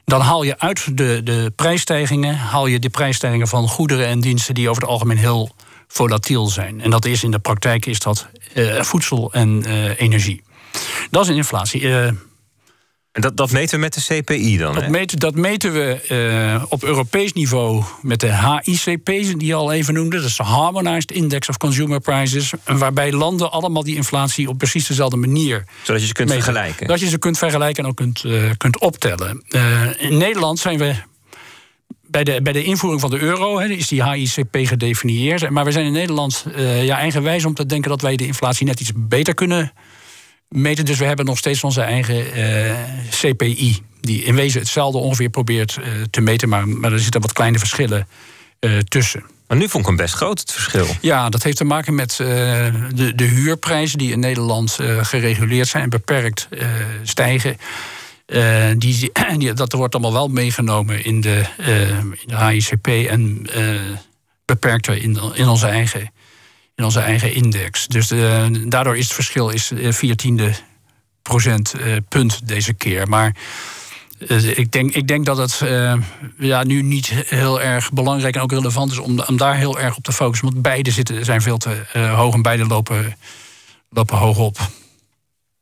Dan haal je uit de, de prijsstijgingen, haal je de prijsstijgingen van goederen en diensten die over het algemeen heel volatiel zijn. En dat is in de praktijk is dat voedsel en energie. Dat is een inflatie. En dat, dat meten we met de CPI dan? Dat, meten, dat meten we uh, op Europees niveau met de HICP, die je al even noemde. Dat is de Harmonized Index of Consumer Prices. Waarbij landen allemaal die inflatie op precies dezelfde manier. Zodat je ze kunt meten. vergelijken. Dat je ze kunt vergelijken en ook kunt, uh, kunt optellen. Uh, in Nederland zijn we. Bij de, bij de invoering van de euro he, is die HICP gedefinieerd. Maar we zijn in Nederland ja, eigenwijs om te denken dat wij de inflatie net iets beter kunnen meten. Dus we hebben nog steeds onze eigen uh, eh, CPI. Die in wezen hetzelfde ongeveer probeert uh, te meten. Maar, maar er zitten wat kleine verschillen uh, tussen. Maar nu vond ik hem best groot, het verschil. Ja, dat heeft te maken met de, de huurprijzen die in Nederland gereguleerd zijn en beperkt stijgen. die, <clears throat> die, dat wordt allemaal wel meegenomen in de, in de HICP en beperkter in, in onze eigen in onze eigen index. Dus uh, daardoor is het verschil is 14 uh, procent uh, punt deze keer. Maar ik, denk, ik denk dat het ja, nu niet heel erg belangrijk en ook relevant is om, om daar heel erg op te focussen. Want beide zitten, zijn veel te hoog en beide lopen, lopen hoog op.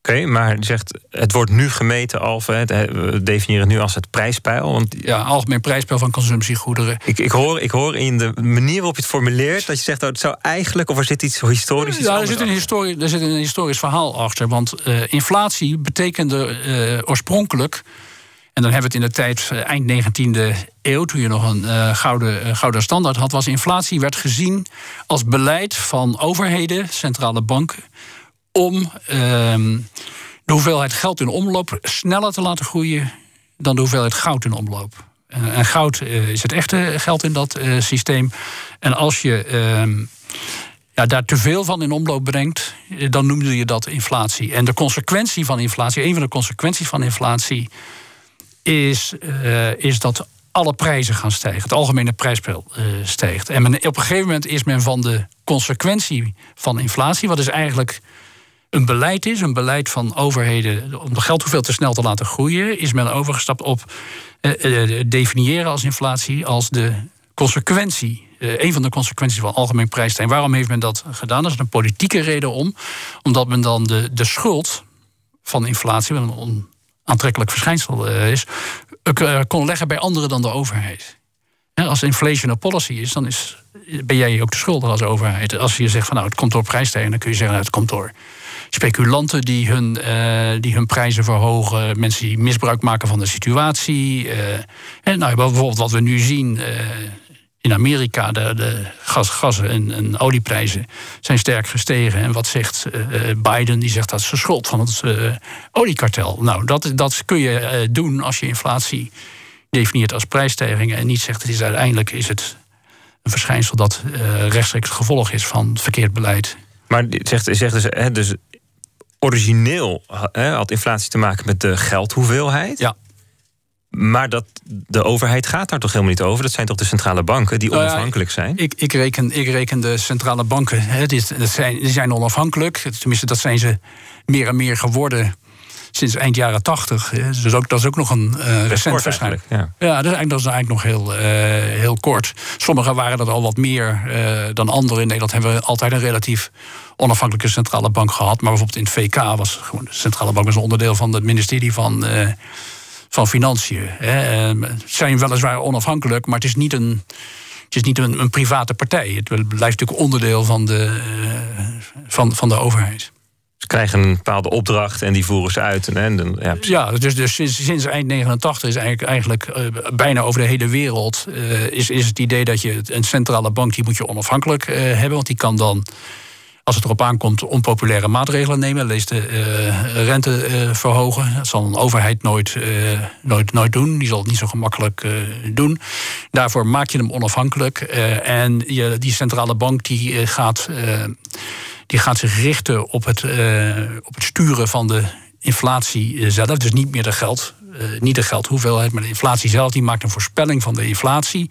Oké, maar zegt het wordt nu gemeten als, we definiëren het nu als het prijspeil. Want ja, algemeen prijspeil van consumptiegoederen. Ik, ik, hoor, ik hoor in de manier waarop je het formuleert dat je zegt, oh, het zou eigenlijk, of er zit iets historisch. Iets ja, er zit, een historie, er zit een historisch verhaal achter. Want uh, inflatie betekende uh, oorspronkelijk. En dan hebben we het in de tijd uh, eind 19e eeuw, toen je nog een gouden, gouden standaard had, was inflatie werd gezien als beleid van overheden, centrale banken om ehm, de hoeveelheid geld in omloop sneller te laten groeien dan de hoeveelheid goud in omloop. en goud uh, is het echte geld in dat uh, systeem. En als je uh, ja, daar te veel van in omloop brengt, eh, dan noemde je dat inflatie. En de consequentie van inflatie, een van de consequenties van inflatie, is, is dat alle prijzen gaan stijgen. Het algemene prijsspel stijgt. En op een gegeven moment is men van de consequentie van inflatie, wat is eigenlijk een beleid is, een beleid van overheden om de geld hoeveel te snel te laten groeien, is men overgestapt op uh, definiëren als inflatie als de consequentie. Uh, een van de consequenties van algemeen prijsstijging. Waarom heeft men dat gedaan? Dat is een politieke reden om. Omdat men dan de, de schuld van inflatie, wat een onaantrekkelijk verschijnsel is, kon leggen bij anderen dan de overheid. als inflation a policy is, dan is, ben jij ook de schuldig als overheid. Als je zegt van nou het komt door prijsstijging, dan kun je zeggen nou, het komt door speculanten die hun, uh, die hun prijzen verhogen, mensen die misbruik maken van de situatie. Uh, en nou, bijvoorbeeld wat we nu zien. Uh, in Amerika, de, de gas, en, en, olieprijzen zijn sterk gestegen. En wat zegt Biden? Die zegt dat de schuld van het oliekartel. Nou, dat, dat kun je doen als je inflatie definieert als prijsstijgingen. En niet zegt het is uiteindelijk is het een verschijnsel dat rechtstreeks gevolg is van verkeerd beleid. Maar zegt, zegt dus, hè, dus origineel hè, had inflatie te maken met de geldhoeveelheid. Ja. Maar dat, de overheid gaat daar toch helemaal niet over? Dat zijn toch de centrale banken die nou onafhankelijk zijn? Ik, ik, reken, ik reken de centrale banken, hè, die, zijn, die zijn onafhankelijk. Tenminste, dat zijn ze meer en meer geworden sinds eind jaren tachtig. Dus ook, dat is ook nog een uh, recent verschijning. Ja. ja, dat, is eigenlijk, dat is eigenlijk nog heel, uh, heel kort. Sommigen waren dat al wat meer uh, dan anderen. In Nederland hebben we altijd een relatief onafhankelijke centrale bank gehad. Maar bijvoorbeeld in het VK was gewoon de centrale bank was een onderdeel van het ministerie van, van Financiën. Hè. zijn weliswaar onafhankelijk, maar het is niet een. Het is niet een, een private partij. Het blijft natuurlijk onderdeel van de, van, van de overheid. Ze krijgen een bepaalde opdracht en die voeren ze uit. En, en, ja, dus, dus sinds, eind 89 is eigenlijk, eigenlijk uh, bijna over de hele wereld... Uh, is, is het idee dat je een centrale bank, die moet je onafhankelijk uh, hebben. Want die kan dan als het erop aankomt, onpopulaire maatregelen nemen. Lees de rente verhogen. Dat zal een overheid nooit, nooit, nooit doen. Die zal het niet zo gemakkelijk doen. Daarvoor maak je hem onafhankelijk. en je, die centrale bank die, gaat, die gaat zich richten op het, op het sturen van de inflatie zelf. Dus niet meer de geld. niet de geldhoeveelheid, maar de inflatie zelf. Die maakt een voorspelling van de inflatie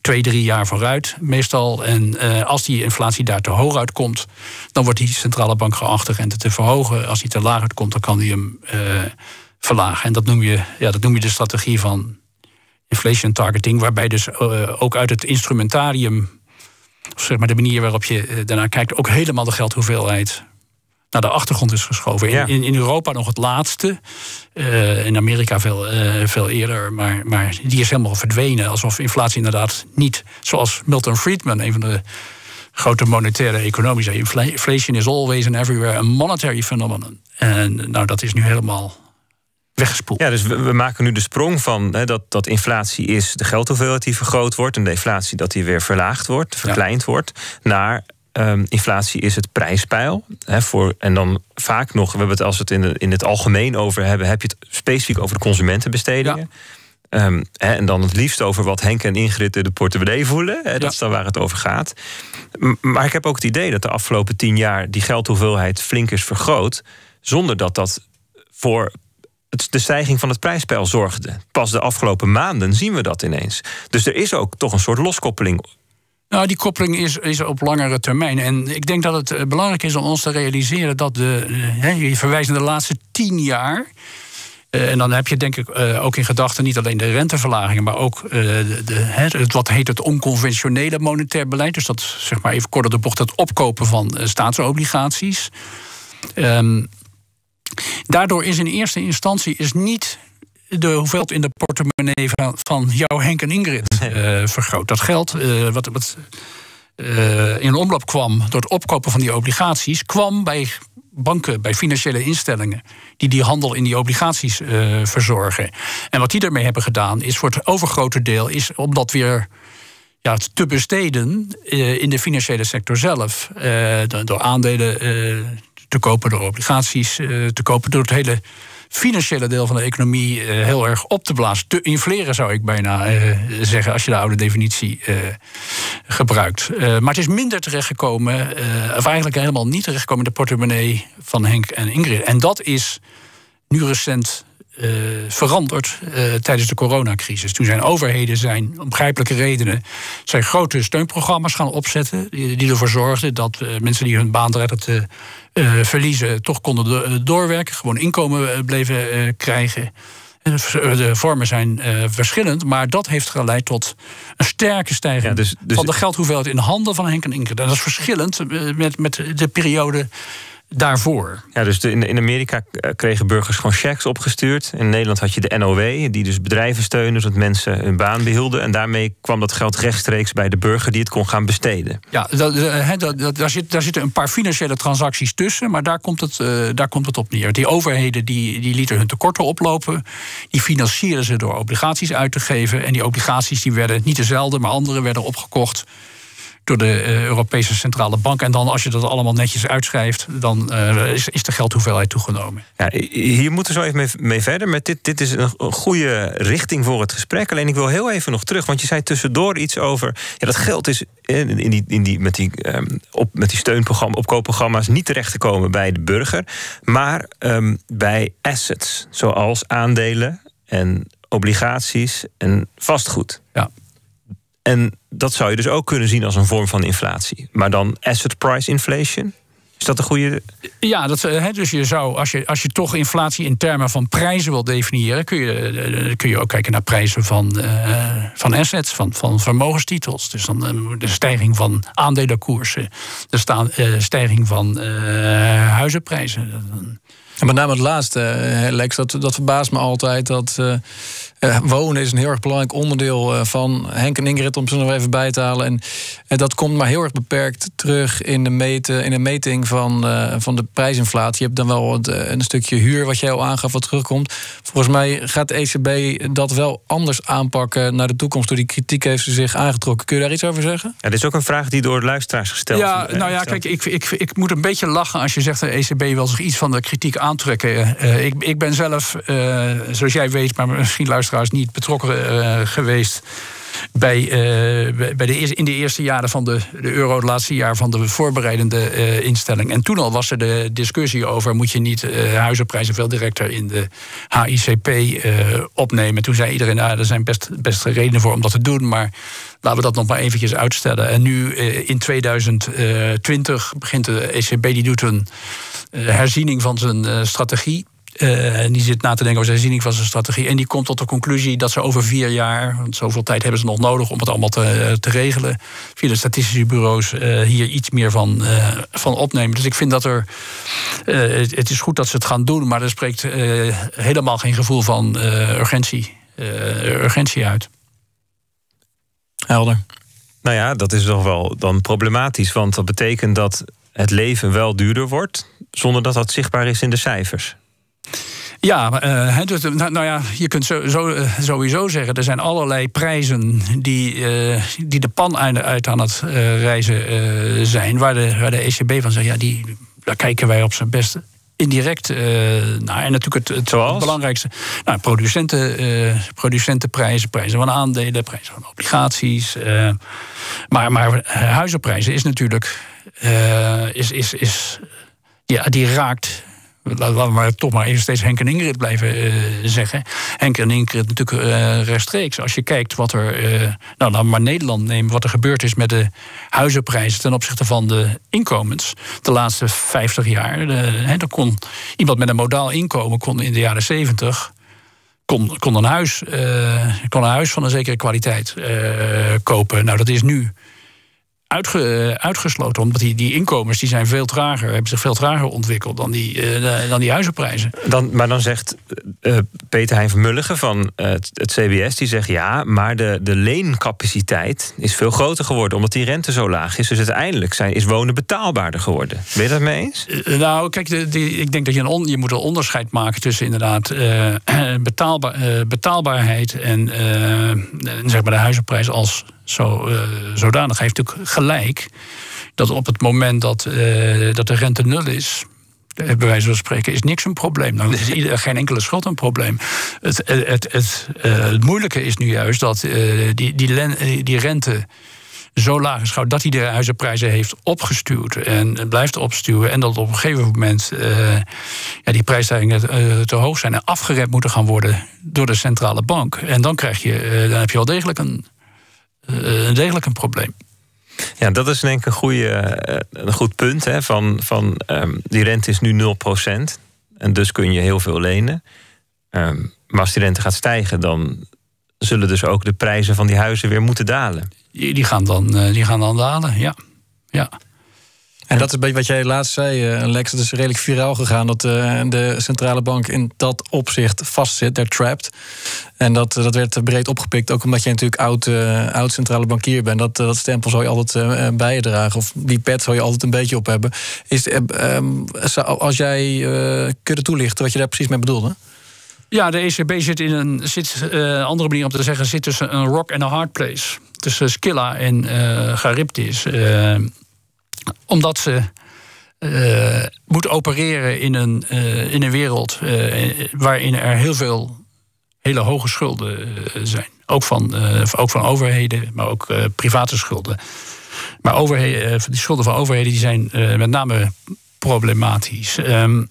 twee, drie jaar vooruit meestal. En als die inflatie daar te hoog uitkomt, dan wordt die centrale bank geacht de rente te verhogen. Als die te laag uitkomt, dan kan die hem verlagen. En dat noem, je, ja, dat noem je de strategie van inflation targeting, waarbij dus ook uit het instrumentarium, zeg maar de manier waarop je daarnaar kijkt, ook helemaal de geldhoeveelheid naar de achtergrond is geschoven. In, in, in, Europa nog het laatste. Uh, in Amerika veel, uh, veel eerder. Maar, maar die is helemaal verdwenen. Alsof inflatie inderdaad niet, zoals Milton Friedman, een van de grote monetaire economen zei: inflation is always and everywhere a monetary phenomenon. En nou, dat is nu helemaal weggespoeld. Ja, dus we, we maken nu de sprong van hè, dat, dat inflatie is de geldhoeveelheid die vergroot wordt. En de inflatie dat die weer verlaagd wordt, verkleind wordt. Naar Um, inflatie is het prijspeil. voor, en dan vaak nog, we hebben het als we het in, de, in het algemeen over hebben, heb je het specifiek over de consumentenbestedingen. Ehm, en dan het liefst over wat Henk en Ingrid de portemonnee voelen. dat is dan waar het over gaat. Maar ik heb ook het idee dat de afgelopen tien jaar die geldhoeveelheid flink is vergroot. Zonder dat dat voor de stijging van het prijspeil zorgde. Pas de afgelopen maanden zien we dat ineens. Dus er is ook toch een soort loskoppeling nou, die koppeling is, is op langere termijn. En ik denk dat het eh, belangrijk is om ons te realiseren dat de. Eh, je verwijst naar de laatste tien jaar. Uh, en dan heb je denk ik ook in gedachten niet alleen de renteverlagingen, maar ook de, het, wat heet het onconventionele monetair beleid. Dus dat zeg maar even kort de bocht, het opkopen van staatsobligaties. Um, daardoor is in eerste instantie is niet de hoeveelheid in de portemonnee van, van jou, Henk en Ingrid uh, vergroot. Dat geld uh, wat, wat uh, in omloop kwam door het opkopen van die obligaties, kwam bij banken, bij financiële instellingen, die die handel in die obligaties verzorgen. En wat die ermee hebben gedaan, is voor het overgrote deel, is om dat weer ja, te besteden in de financiële sector zelf. door aandelen te kopen, door obligaties te kopen, door het hele financiële deel van de economie uh, heel erg op te blazen. Te infleren zou ik bijna uh, zeggen, als je de oude definitie gebruikt. maar het is minder terechtgekomen, of eigenlijk helemaal niet terechtgekomen in de portemonnee van Henk en Ingrid. En dat is nu recent uh, veranderd uh, tijdens de coronacrisis. Toen zijn overheden zijn, om begrijpelijke redenen, zijn grote steunprogramma's gaan opzetten. Die, die ervoor zorgden dat uh, mensen die hun baan redden verliezen, toch konden doorwerken, gewoon inkomen bleven krijgen. De vormen zijn verschillend, maar dat heeft geleid tot een sterke stijging dus, dus van de geldhoeveelheid in de handen van Henk en Ingrid. En dat is verschillend met, met de periode daarvoor. Ja, dus in, in Amerika eh, kregen burgers gewoon checks opgestuurd. In Nederland had je de NOW, die dus bedrijven steunde, zodat mensen hun baan behielden. En daarmee kwam dat geld rechtstreeks bij de burger die het kon gaan besteden. Ja, dat, dat, daar, zit, daar zitten een paar financiële transacties tussen, maar daar komt het, uh, daar komt het op neer. Die overheden die, die lieten hun tekorten oplopen, die financierden ze door obligaties uit te geven. En die obligaties die werden niet dezelfde, maar andere werden opgekocht door de uh, Europese Centrale Bank. En dan, als je dat allemaal netjes uitschrijft, dan uh, is, is de geldhoeveelheid toegenomen. Ja, hier moeten we zo even mee, mee, verder. Met dit, dit is een, goede richting voor het gesprek. Alleen ik wil heel even nog terug, want je zei tussendoor iets over. Ja, dat geld is in, in die, in die, met, die, um, op, met die steunprogramma, opkoopprogramma's niet terecht te komen bij de burger, maar um, bij assets, zoals aandelen en obligaties en vastgoed. Ja. En dat zou je dus ook kunnen zien als een vorm van inflatie. Maar dan asset price inflation? Is dat een goede. Ja, dat, eh, dus je zou, als je, als je toch inflatie in termen van prijzen wil definiëren, kun je, eh, kun je ook kijken naar prijzen van, uh, van assets, van, van vermogenstitels. Dus dan de stijging van aandelenkoersen, de sta, uh, stijging van huizenprijzen. En met name het laatste, Lex, dat, dat verbaast me altijd. Dat uh, wonen is een heel erg belangrijk onderdeel van Henk en Ingrid, om ze nog even bij te halen. En, en dat komt maar heel erg beperkt terug in de, meten, in de meting van, van de prijsinflatie. Je hebt dan wel een stukje huur, wat jij al aangaf, wat terugkomt. Volgens mij gaat de ECB dat wel anders aanpakken naar de toekomst. Door die kritiek heeft ze zich aangetrokken. Kun je daar iets over zeggen? Ja, dit is ook een vraag die door luisteraars gesteld ja, Nou ja, kijk, ik, ik, ik moet een beetje lachen als je zegt de ECB wil zich iets van de kritiek aantrekken. Uh, ik, ik ben zelf, uh, zoals jij weet, maar misschien luisteraars niet betrokken uh, geweest bij, uh, bij de, in de eerste jaren van de, de euro, het laatste jaar van de voorbereidende uh, instelling. En toen al was er de discussie over: moet je niet huizenprijzen veel directer in de HICP opnemen? Toen zei iedereen: nou, er zijn best, best redenen voor om dat te doen, maar laten we dat nog maar eventjes uitstellen. En nu in 2020 begint de ECB, die doet een herziening van zijn strategie. Uh, en die zit na te denken over zijn herziening van zijn strategie. En die komt tot de conclusie dat ze over vier jaar, want zoveel tijd hebben ze nog nodig om het allemaal te, te regelen, via de statistische bureaus uh, hier iets meer van, van opnemen. Dus ik vind dat er. Het, het, is goed dat ze het gaan doen, maar er spreekt helemaal geen gevoel van urgentie, urgentie uit. Helder. Nou ja, dat is toch wel dan problematisch, want dat betekent dat het leven wel duurder wordt, zonder dat dat zichtbaar is in de cijfers. Ja, uh, dus, nou, nou, ja, je kunt zo, zo, eh, sowieso zeggen... er zijn allerlei prijzen die, uh, die de pan uit aan het reizen zijn... Waar de, waar de ECB van zegt, ja, die, daar kijken wij op zijn best indirect nou, en natuurlijk het, het, het belangrijkste. Nou, producenten, producentenprijzen, prijzen van aandelen, prijzen van obligaties. Maar, maar huizenprijzen is natuurlijk. is, is, is, ja, die raakt laten we maar toch maar even steeds Henk en Ingrid blijven uh, zeggen. Henk en Ingrid natuurlijk uh, rechtstreeks. Als je kijkt wat er, uh, nou dan maar Nederland nemen, wat er gebeurd is met de huizenprijzen ten opzichte van de inkomens de laatste 50 jaar. dan kon iemand met een modaal inkomen kon in de jaren 70 kon, kon, een, huis, kon een huis van een zekere kwaliteit kopen. Nou, dat is nu uitge, uitgesloten. Omdat die, die inkomens die zijn veel trager, hebben zich veel trager ontwikkeld dan die, uh, dan die huizenprijzen. Dan, maar dan zegt uh, Peter Hein Vermulligen van uh, het, CBS, die zegt ja, maar de, de leencapaciteit is veel groter geworden, omdat die rente zo laag is. Dus uiteindelijk zijn, is wonen betaalbaarder geworden. Ben je dat mee eens? nou, kijk, de, ik denk dat je een on, je moet een onderscheid maken tussen inderdaad <clears throat> betaalbaar, betaalbaarheid en zeg maar de huizenprijs als zo, uh, zodanig. heeft natuurlijk gelijk dat op het moment dat, uh, dat de rente nul is, eh, bij wijze van spreken, is niks een probleem. Dan is ieder, geen enkele schuld een probleem. Het, het, het, het, het moeilijke is nu juist dat die, die, die rente zo laag is dat hij de huizenprijzen heeft opgestuurd en blijft opstuwen. En dat op een gegeven moment uh, ja, die prijsstijgingen te hoog zijn en afgeremd moeten gaan worden door de centrale bank. En dan, krijg je, dan heb je wel degelijk een, degelijk een probleem. Ja, dat is denk ik een, goede, eh, een goed punt. Hè, van, van, um, die rente is nu 0%. En dus kun je heel veel lenen. Um, maar als die rente gaat stijgen, dan zullen dus ook de prijzen van die huizen weer moeten dalen. Die gaan dan, uh, die gaan dan dalen, ja. ja. En dat is een beetje wat jij laatst zei, uh, Lex. Het is redelijk viraal gegaan dat uh, de centrale bank in dat opzicht vastzit, they're trapped. En dat, dat werd breed opgepikt, ook omdat je natuurlijk oud, oud centrale bankier bent. Dat, dat stempel zou je altijd bij je dragen, of die pet zou je altijd een beetje op hebben. Is, um, als jij kunt toelichten wat je daar precies mee bedoelde? Ja, de ECB zit in een zit, uh, andere manier om te zeggen, zit tussen een rock en een hard place. Tussen Skilla en uh, Charybdis. Uh, omdat ze uh, moet opereren in een, uh, in een wereld uh, waarin er heel veel hele hoge schulden zijn. Ook van, ook van overheden, maar ook private schulden. Maar overheden, die schulden van overheden die zijn met name problematisch. Um,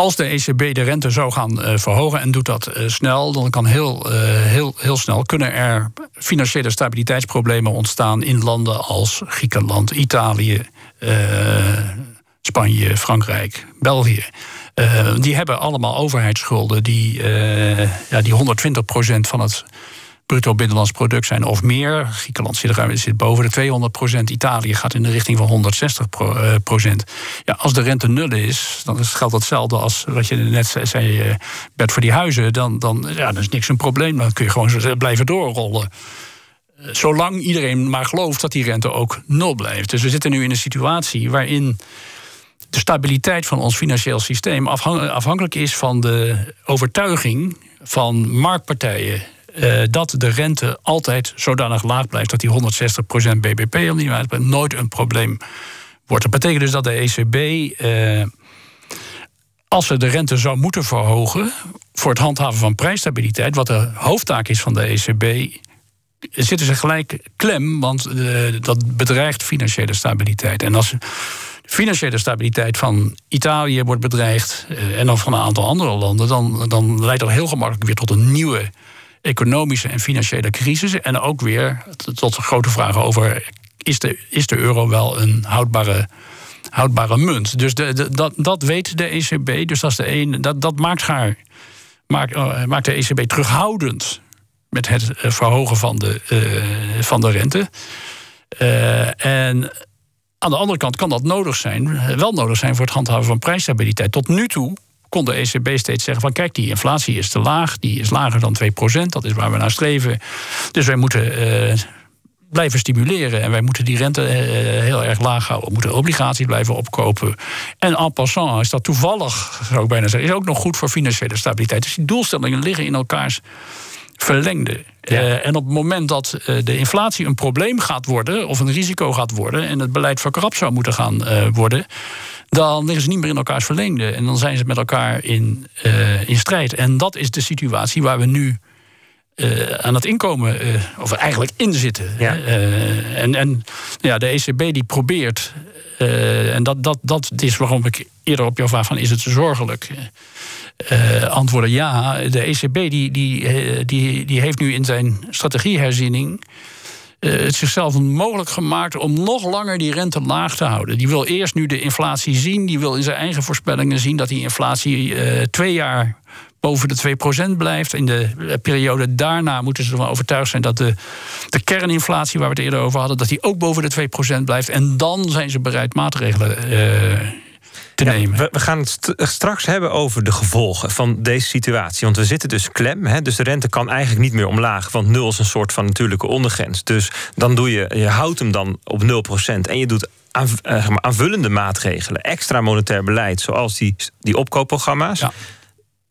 als de ECB de rente zou gaan uh, verhogen en doet dat uh, snel, dan kan heel, uh, heel, heel snel kunnen er financiële stabiliteitsproblemen ontstaan in landen als Griekenland, Italië, Spanje, Frankrijk, België. die hebben allemaal overheidsschulden die, ja, die 120% van het bruto binnenlands product zijn of meer. Griekenland zit, zit boven de 200 procent. Italië gaat in de richting van 160 eh, procent. Ja, als de rente nul is, dan geldt hetzelfde als wat je net zei, uh, Bert, voor die huizen. Dan, dan, ja, dan is niks een probleem. Dan kun je gewoon blijven doorrollen. Eh, zolang iedereen maar gelooft dat die rente ook nul blijft. Dus we zitten nu in een situatie waarin de stabiliteit van ons financieel systeem afhankelijk is van de overtuiging van marktpartijen uh, dat de rente altijd zodanig laag blijft dat die 160% BBP die nooit een probleem wordt. Dat betekent dus dat de ECB, eh, als ze de rente zou moeten verhogen voor het handhaven van prijsstabiliteit, wat de hoofdtaak is van de ECB, zitten ze gelijk klem, want uh, dat bedreigt financiële stabiliteit. En als financiële stabiliteit van Italië wordt bedreigd en dan van een aantal andere landen, dan, dan leidt dat heel gemakkelijk weer tot een nieuwe economische en financiële crisis. En ook weer tot grote vragen over: is de, is de euro wel een houdbare, houdbare munt? Dus dat, dat weet de ECB. Dus dat, is de een, dat, dat maakt, haar, maakt, uh, maakt de ECB terughoudend met het eh, verhogen van de, uh, van de rente. En aan de andere kant kan dat nodig zijn, wel nodig zijn voor het handhaven van prijsstabiliteit. Tot nu toe kon de ECB steeds zeggen van kijk, die inflatie is te laag, die is lager dan 2%, dat is waar we naar streven. Dus wij moeten uh, blijven stimuleren en wij moeten die rente uh, heel erg laag houden. We moeten obligaties blijven opkopen. En en passant is dat toevallig, zou ik bijna zeggen, is ook nog goed voor financiële stabiliteit. Dus die doelstellingen liggen in elkaars verlengde. Ja. Uh, en op het moment dat uh, de inflatie een probleem gaat worden, of een risico gaat worden, en het beleid verkrapt zou moeten gaan uh, worden, dan liggen ze niet meer in elkaars verlengde. En dan zijn ze met elkaar in, uh, in strijd. En dat is de situatie waar we nu uh, aan het inkomen, uh, of eigenlijk in zitten. Ja. en en ja, de ECB die probeert, en dat, dat, dat is waarom ik eerder op jouw vraag van is het zorgelijk? antwoorden ja. De ECB die, die, die, die heeft nu in zijn strategieherziening het zichzelf mogelijk gemaakt om nog langer die rente laag te houden. Die wil eerst nu de inflatie zien. Die wil in zijn eigen voorspellingen zien dat die inflatie uh, twee jaar boven de 2% blijft. In de eh, periode daarna moeten ze ervan overtuigd zijn dat de, de kerninflatie, waar we het eerder over hadden, dat die ook boven de 2% blijft. En dan zijn ze bereid maatregelen uh, we, gaan het straks hebben over de gevolgen van deze situatie. Want we zitten dus klem. Hè, dus de rente kan eigenlijk niet meer omlaag. Want nul is een soort van natuurlijke ondergrens. Dus dan doe je, je houdt hem dan op 0%. En je doet eh, aanvullende maatregelen. Extra monetair beleid, zoals die, die opkoopprogramma's. Ja.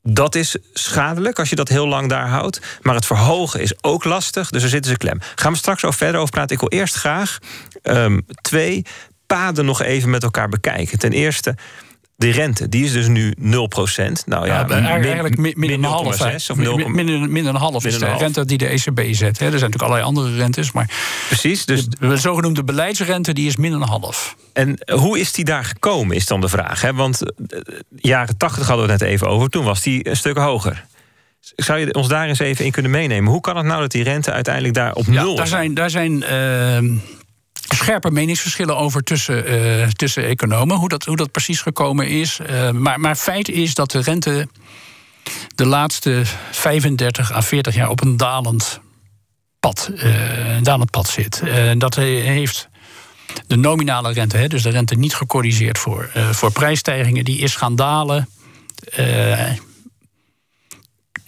Dat is schadelijk als je dat heel lang daar houdt. Maar het verhogen is ook lastig, dus er zitten ze klem. Gaan we straks ook verder over praten. Ik wil eerst graag um, twee paden nog even met elkaar bekijken. Ten eerste, de rente, die is dus nu 0%. Nou ja, ja eigenlijk min, min, een half. Of min, min, een half is de rente die de ECB zet. Hè. Er zijn natuurlijk allerlei andere rentes. Maar Precies. Dus de, de zogenoemde beleidsrente die is min een half. En hoe is die daar gekomen, is dan de vraag. Hè? Want uh, jaren 80 hadden we het net even over. Toen was die een stuk hoger. Zou je ons daar eens even in kunnen meenemen? Hoe kan het nou dat die rente uiteindelijk daar op nul is? Daar zijn, daar zijn uh, scherpe meningsverschillen over tussen, uh, tussen economen, hoe dat, hoe dat precies gekomen is. Uh, maar, maar feit is dat de rente de laatste 35 à 40 jaar op een dalend pad, uh, dalend pad zit. dat heeft de nominale rente, hè, dus de rente niet gecorrigeerd voor, voor prijsstijgingen, die is gaan dalen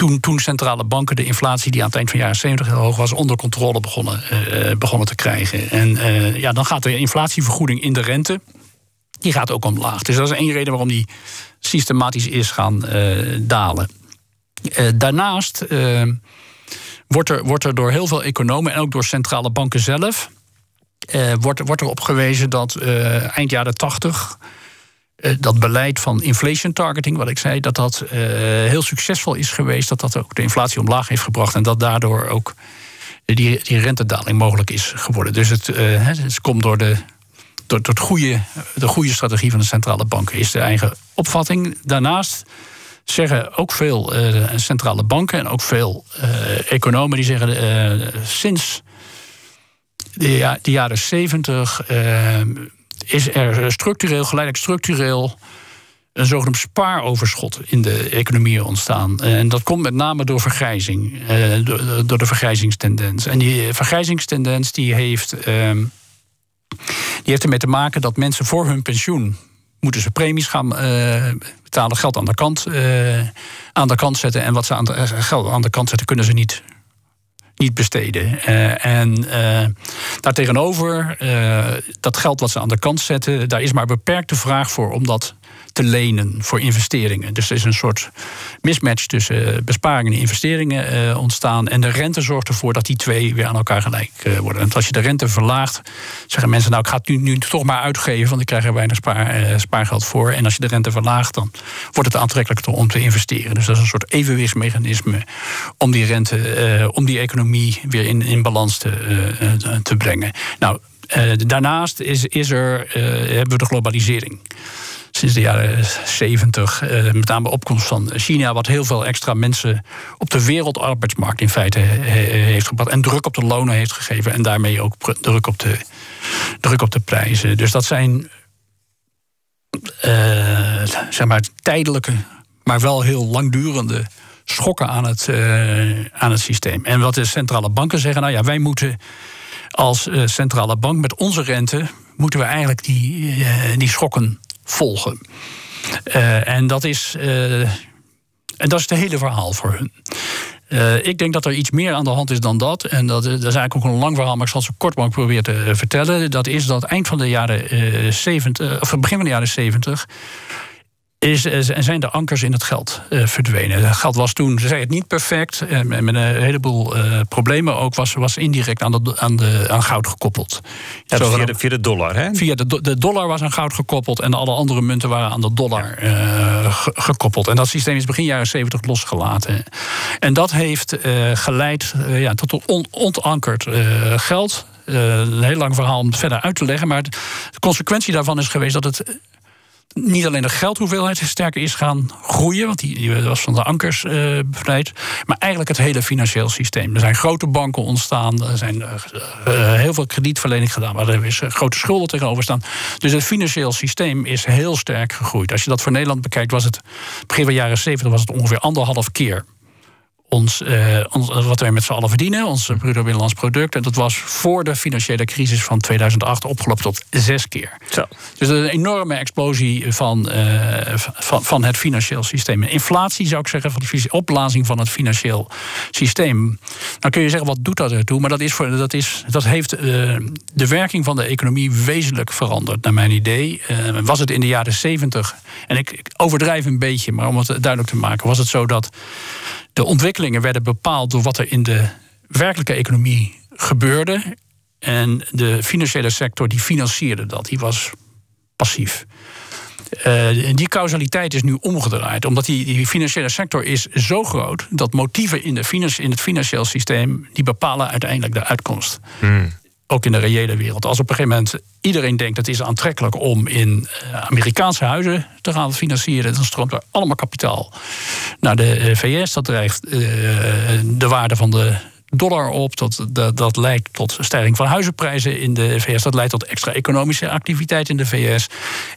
toen, toen centrale banken de inflatie die aan het eind van de jaren 70 heel hoog was, onder controle begonnen, uh, begonnen te krijgen. En uh, ja, dan gaat de inflatievergoeding in de rente. Die gaat ook omlaag. Dus dat is één reden waarom die systematisch is gaan dalen. daarnaast wordt, er, wordt er door heel veel economen en ook door centrale banken zelf. wordt, wordt er gewezen dat eind jaren 80 eh, dat beleid van inflation targeting, wat ik zei, dat dat uh, heel succesvol is geweest. Dat dat ook de inflatie omlaag heeft gebracht. En dat daardoor ook die, die rentedaling mogelijk is geworden. Dus het, uh, het komt door, de, door, door het goede, de goede strategie van de centrale banken, is de eigen opvatting. Daarnaast zeggen ook veel centrale banken en ook veel economen die zeggen sinds de, jaren zeventig is er structureel, geleidelijk structureel, een zogenaamd spaaroverschot in de economie ontstaan. En dat komt met name door vergrijzing, door de vergrijzingstendens. En die vergrijzingstendens die heeft, ehm, die heeft ermee te maken dat mensen voor hun pensioen moeten ze premies gaan betalen, geld aan de kant, aan de kant zetten. En wat ze aan de, geld aan de kant zetten, kunnen ze niet niet besteden. En daartegenover, uh, dat geld wat ze aan de kant zetten, daar is maar beperkte vraag voor om dat te lenen voor investeringen. Dus er is een soort mismatch tussen besparingen en investeringen eh, ontstaan. En de rente zorgt ervoor dat die twee weer aan elkaar gelijk eh, worden. En als je de rente verlaagt, zeggen mensen: Nou, ik ga het nu, nu toch maar uitgeven, want ik krijg er weinig spaar, eh, spaargeld voor. En als je de rente verlaagt, dan wordt het aantrekkelijker om te investeren. Dus dat is een soort evenwichtsmechanisme om die rente, om die economie weer in, in balans te, te brengen. Nou, daarnaast is, is er, hebben we de globalisering sinds de jaren 70, eh, met name opkomst van China, wat heel veel extra mensen op de wereldarbeidsmarkt in feite heeft gebracht. En druk op de lonen heeft gegeven. En daarmee ook druk op de, druk op de prijzen. Dus dat zijn uh, zeg maar tijdelijke, maar wel heel langdurende schokken aan het, aan het systeem. En wat de centrale banken zeggen, nou ja, wij moeten als centrale bank met onze rente moeten we eigenlijk die, die schokken volgen. Uh, en dat is. Uh, en dat is het hele verhaal voor hun. Uh, ik denk dat er iets meer aan de hand is dan dat. En dat, dat is eigenlijk ook een lang verhaal, maar ik zal het zo kort mogelijk proberen te vertellen. Dat is dat eind van de jaren uh, 70, of begin van de jaren 70 is, zijn de ankers in het geld uh, verdwenen. Het geld was toen, ze zei het niet perfect, en met een heleboel uh, problemen ook, was, was indirect aan, de, aan, de, aan goud gekoppeld. Ja, via, de, via de dollar, hè? Via de, de dollar was aan goud gekoppeld en alle andere munten waren aan de dollar uh, gekoppeld. En dat systeem is begin jaren 70 losgelaten. En dat heeft geleid ja, tot een on, ontankerd geld. een heel lang verhaal om het verder uit te leggen. Maar de consequentie daarvan is geweest dat het niet alleen de geldhoeveelheid sterker is gaan groeien, want die, was van de ankers uh, bevrijd, maar eigenlijk het hele financieel systeem. Er zijn grote banken ontstaan, er zijn uh, heel veel kredietverlening gedaan, maar er is grote schulden tegenover staan. Dus het financieel systeem is heel sterk gegroeid. Als je dat voor Nederland bekijkt, was het begin van de jaren 70 was het ongeveer anderhalf keer ons, uh, ons, wat wij met z'n allen verdienen, ons bruto binnenlands product. En dat was voor de financiële crisis van 2008 opgelopen tot zes keer. Zo. Dus een enorme explosie van, uh, van, van het financieel systeem. Inflatie zou ik zeggen, van de opblazing van het financieel systeem. Dan kun je zeggen, wat doet dat ertoe? Maar dat, is voor, dat, is, dat heeft uh, de werking van de economie wezenlijk veranderd, naar mijn idee. was het in de jaren 70, en ik, ik overdrijf een beetje, maar om het duidelijk te maken, was het zo dat de ontwikkelingen werden bepaald door wat er in de werkelijke economie gebeurde. En de financiële sector die financierde dat, die was passief. Uh, die causaliteit is nu omgedraaid. Omdat die, die, financiële sector is zo groot dat motieven in, de in het financieel systeem die bepalen uiteindelijk de uitkomst. Hmm ook in de reële wereld. Als op een gegeven moment iedereen denkt dat het is aantrekkelijk om in eh, Amerikaanse huizen te gaan financieren, dan stroomt er allemaal kapitaal naar de eh, VS. Dat drijft uh, de waarde van de dollar op. Dat, dat, dat leidt tot stijging van huizenprijzen in de VS. Dat leidt tot extra economische activiteit in de VS.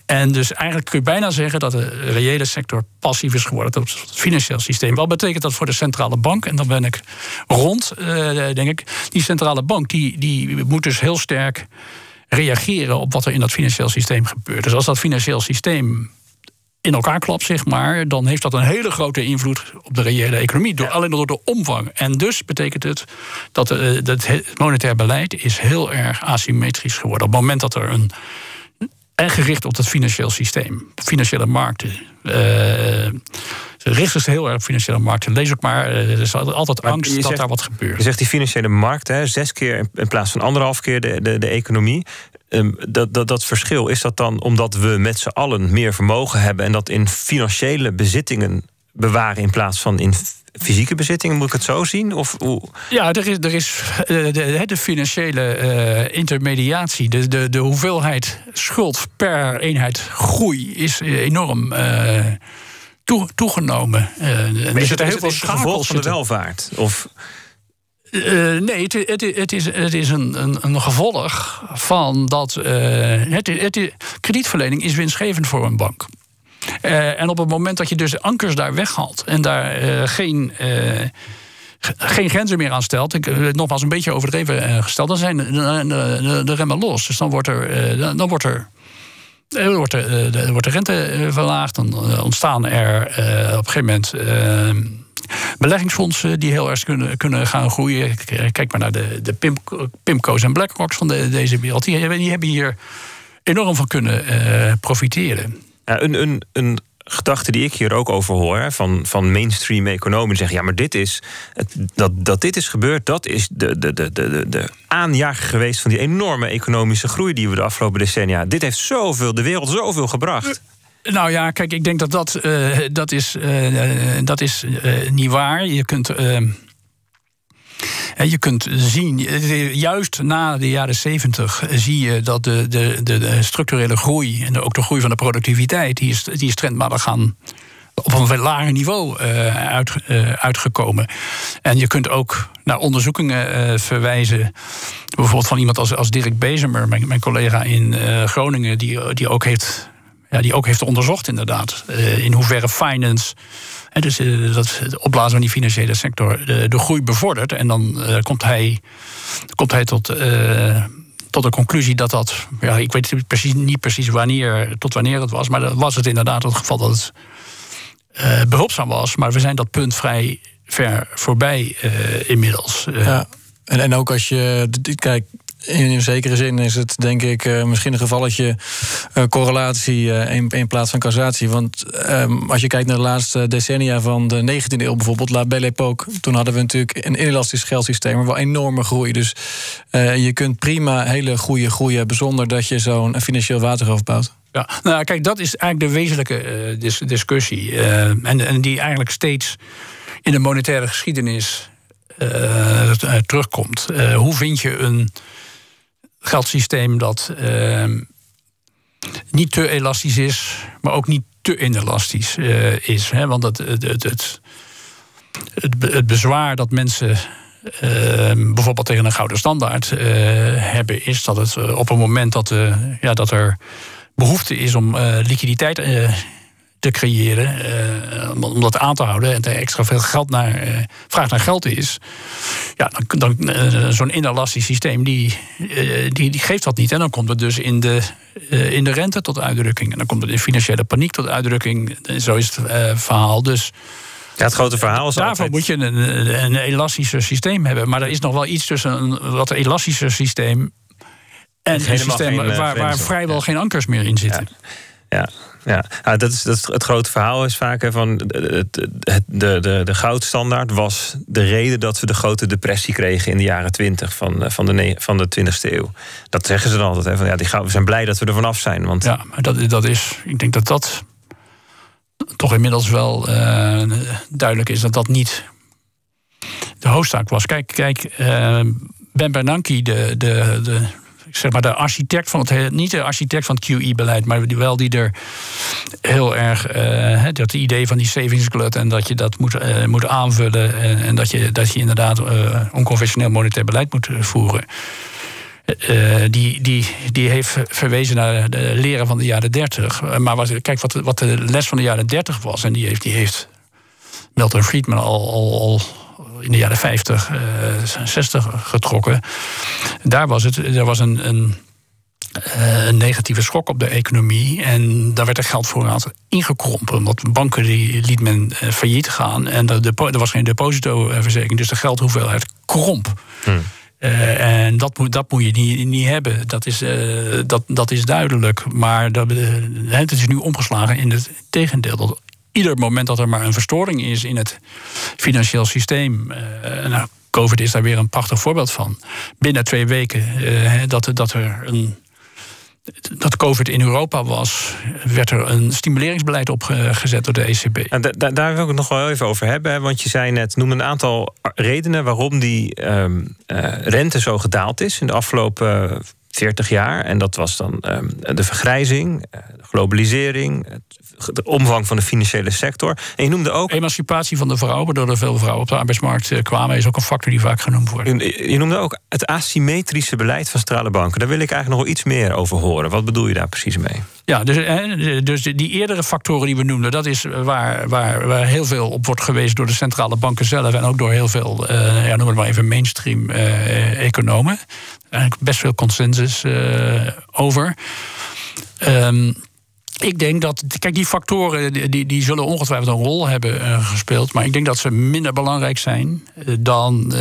En dus eigenlijk kun je bijna zeggen dat de reële sector passief is geworden. Dat het financieel systeem. Wat betekent dat voor de centrale bank? En dan ben ik rond, uh, denk ik. Die centrale bank die, die moet dus heel sterk reageren op wat er in dat financieel systeem gebeurt. Dus als dat financieel systeem in elkaar klapt, zeg maar, dan heeft dat een hele grote invloed op de reële economie. Door, Alleen door de omvang. En dus betekent het dat, uh, dat het monetair beleid is heel erg asymmetrisch geworden. Op het moment dat er een. En gericht op het financieel systeem, financiële markten. Uh, richten zich heel erg op financiële markten. Lees ook maar, eh, er is altijd angst dat daar wat gebeurt. Je zegt die financiële markt, hè, zes keer in plaats van anderhalf keer de, de, de economie. Ehm, dat, dat, dat verschil, is dat dan omdat we met z'n allen meer vermogen hebben en dat in financiële bezittingen bewaren in plaats van in fysieke bezittingen? Moet ik het zo zien? Of hoe? Ja, er is, er is eh, de, de financiële uh, intermediatie, de, de, de hoeveelheid schuld per eenheid groei is enorm. Uh, toegenomen. Uh, er zitten heel veel schakels van de welvaart? Of... Uh, nee, het, het, is, het is een, een, gevolg van dat. Uh, het, het, kredietverlening is winstgevend voor een bank. en op het moment dat je dus ankers daar weghaalt en daar geen geen grenzen meer aan stelt, ik, nogmaals een beetje overdreven gesteld, dan zijn de, remmen los. Dus dan wordt er, dan wordt er wordt wordt de rente verlaagd. Dan ontstaan er op een gegeven moment beleggingsfondsen die heel erg kunnen, kunnen gaan groeien. Kijk maar naar de, de Pim, Pimco's en BlackRocks van de, deze wereld. Die, die hebben hier enorm van kunnen uh, profiteren. Ja, een, een, een gedachte die ik hier ook over hoor, van, van mainstream economen, zeggen: ja, maar dit is, dat, dat dit is gebeurd, dat is de, de, de, de, de aanjager geweest van die enorme economische groei die we de afgelopen decennia. Dit heeft zoveel, de wereld zoveel gebracht. Nou ja, kijk, ik denk dat dat, uh, dat is, uh, dat is niet waar. Je kunt. je kunt zien, juist na de jaren zeventig zie je dat de, de, de, structurele groei en ook de groei van de productiviteit, die is, die is trendmatig gaan op een veel lager niveau uit, uitgekomen. En je kunt ook naar onderzoekingen verwijzen. Bijvoorbeeld van iemand als, als Dirk Bezemer, mijn, mijn collega in Groningen, die, die ook heeft die ook heeft onderzocht, inderdaad. Uh, in hoeverre finance. Hè, dus uh, dat, het opblazen van die financiële sector de, de groei bevordert. En dan komt hij, komt hij tot, tot de conclusie dat dat. Ja, ik weet precies, niet precies wanneer, tot wanneer het was. Maar dan was het inderdaad het geval dat het behulpzaam was. Maar we zijn dat punt vrij ver voorbij inmiddels. Ja. En, en ook als je kijkt, in een zekere zin is het denk ik uh, misschien een gevalletje uh, correlatie uh, in, plaats van causatie. Want um, als je kijkt naar de laatste decennia van de 19e eeuw bijvoorbeeld, La Belle Époque, toen hadden we natuurlijk een inelastisch geldsysteem, maar wel enorme groei. Dus je kunt prima hele goede groei hebben zonder dat je zo'n financieel waterhoofd bouwt. Ja, nou kijk, dat is eigenlijk de wezenlijke dis discussie. en, en die eigenlijk steeds in de monetaire geschiedenis terugkomt. hoe vind je een geldsysteem dat ehm, niet te elastisch is, maar ook niet te inelastisch uh, is. Hè? Want het, het, het, het, het, bezwaar dat mensen ehm, bijvoorbeeld tegen een gouden standaard uh, hebben, is dat het eh, op een moment dat, ja, dat er behoefte is om liquiditeit te creëren, uh, om dat aan te houden en er extra veel geld naar, uh, vraag naar geld is, ja, dan, dan uh, zo'n inelastisch systeem die, die, die geeft dat niet. En dan komt het dus in de, in de rente tot uitdrukking. En dan komt het in financiële paniek tot uitdrukking. Zo is het verhaal. Dus. Ja, het grote verhaal is Daarvoor moet je een, een elastischer systeem hebben. Maar er is nog wel iets tussen een wat elastischer systeem en een systeem waar, waar vrijwel geen ankers meer in zitten. Ja. Ja. Ja, ja dat, is, dat is het grote verhaal is vaak van de, de, de, de goudstandaard was de reden dat we de grote depressie kregen in de jaren 20 van, van, de, van de 20e eeuw. Dat zeggen ze dan altijd. Hè, van, ja, die goud, we zijn blij dat we er vanaf zijn. Want... Ja, maar dat, dat is, ik denk dat dat toch inmiddels wel uh, duidelijk is dat dat niet de hoofdzaak was. Kijk, kijk uh, Ben Bernanke, de, de, de zeg maar de architect van het niet de architect van het QE-beleid, maar wel die er heel erg uh, dat idee van die savings glut en dat je dat moet, uh, moet aanvullen en, en, dat, je, dat je inderdaad uh, onconventioneel monetair beleid moet voeren. die, die, die heeft verwezen naar de leren van de jaren 30. Maar kijk wat, wat de les van de jaren 30 was, en die heeft, die heeft Milton Friedman al, al, al in de jaren 50, uh, 60 getrokken. Daar was het, er was een, een, uh, een negatieve schok op de economie. En daar werd er geldvoorraad ingekrompen. Want banken die liet men uh, failliet gaan. En de, er was geen depositoverzekering, dus de geldhoeveelheid kromp. Hmm. Uh, en dat moet, dat moet je niet, niet hebben. Dat is, uh, dat, dat is duidelijk. Maar dat, uh, het is nu omgeslagen in het tegendeel. Dat ieder moment dat er maar een verstoring is in het financieel systeem. Uh, nou, COVID is daar weer een prachtig voorbeeld van. Binnen twee weken uh, dat, dat er een dat COVID in Europa was, werd er een stimuleringsbeleid opgezet door de ECB. Daar wil ik het nog wel even over hebben. Want je zei net, noem een aantal redenen waarom die uh, rente zo gedaald is in de afgelopen 40 jaar. En dat was dan ehm, de vergrijzing, de globalisering, de omvang van de financiële sector. En je noemde ook. Emancipatie van de vrouw, waardoor er veel vrouwen op de arbeidsmarkt eh, kwamen, is ook een factor die vaak genoemd wordt. Je noemde ook het asymmetrische beleid van centrale banken. Daar wil ik eigenlijk nog wel iets meer over horen. Wat bedoel je daar precies mee? Ja, dus, dus die eerdere factoren die we noemden, dat is waar, waar, waar heel veel op wordt gewezen door de centrale banken zelf en ook door heel veel, uh, ja, noem het maar even, mainstream uh, economen. Eigenlijk best veel consensus uh, over. Um, ik denk dat, kijk, die factoren die, die zullen ongetwijfeld een rol hebben uh, gespeeld. Maar ik denk dat ze minder belangrijk zijn uh, dan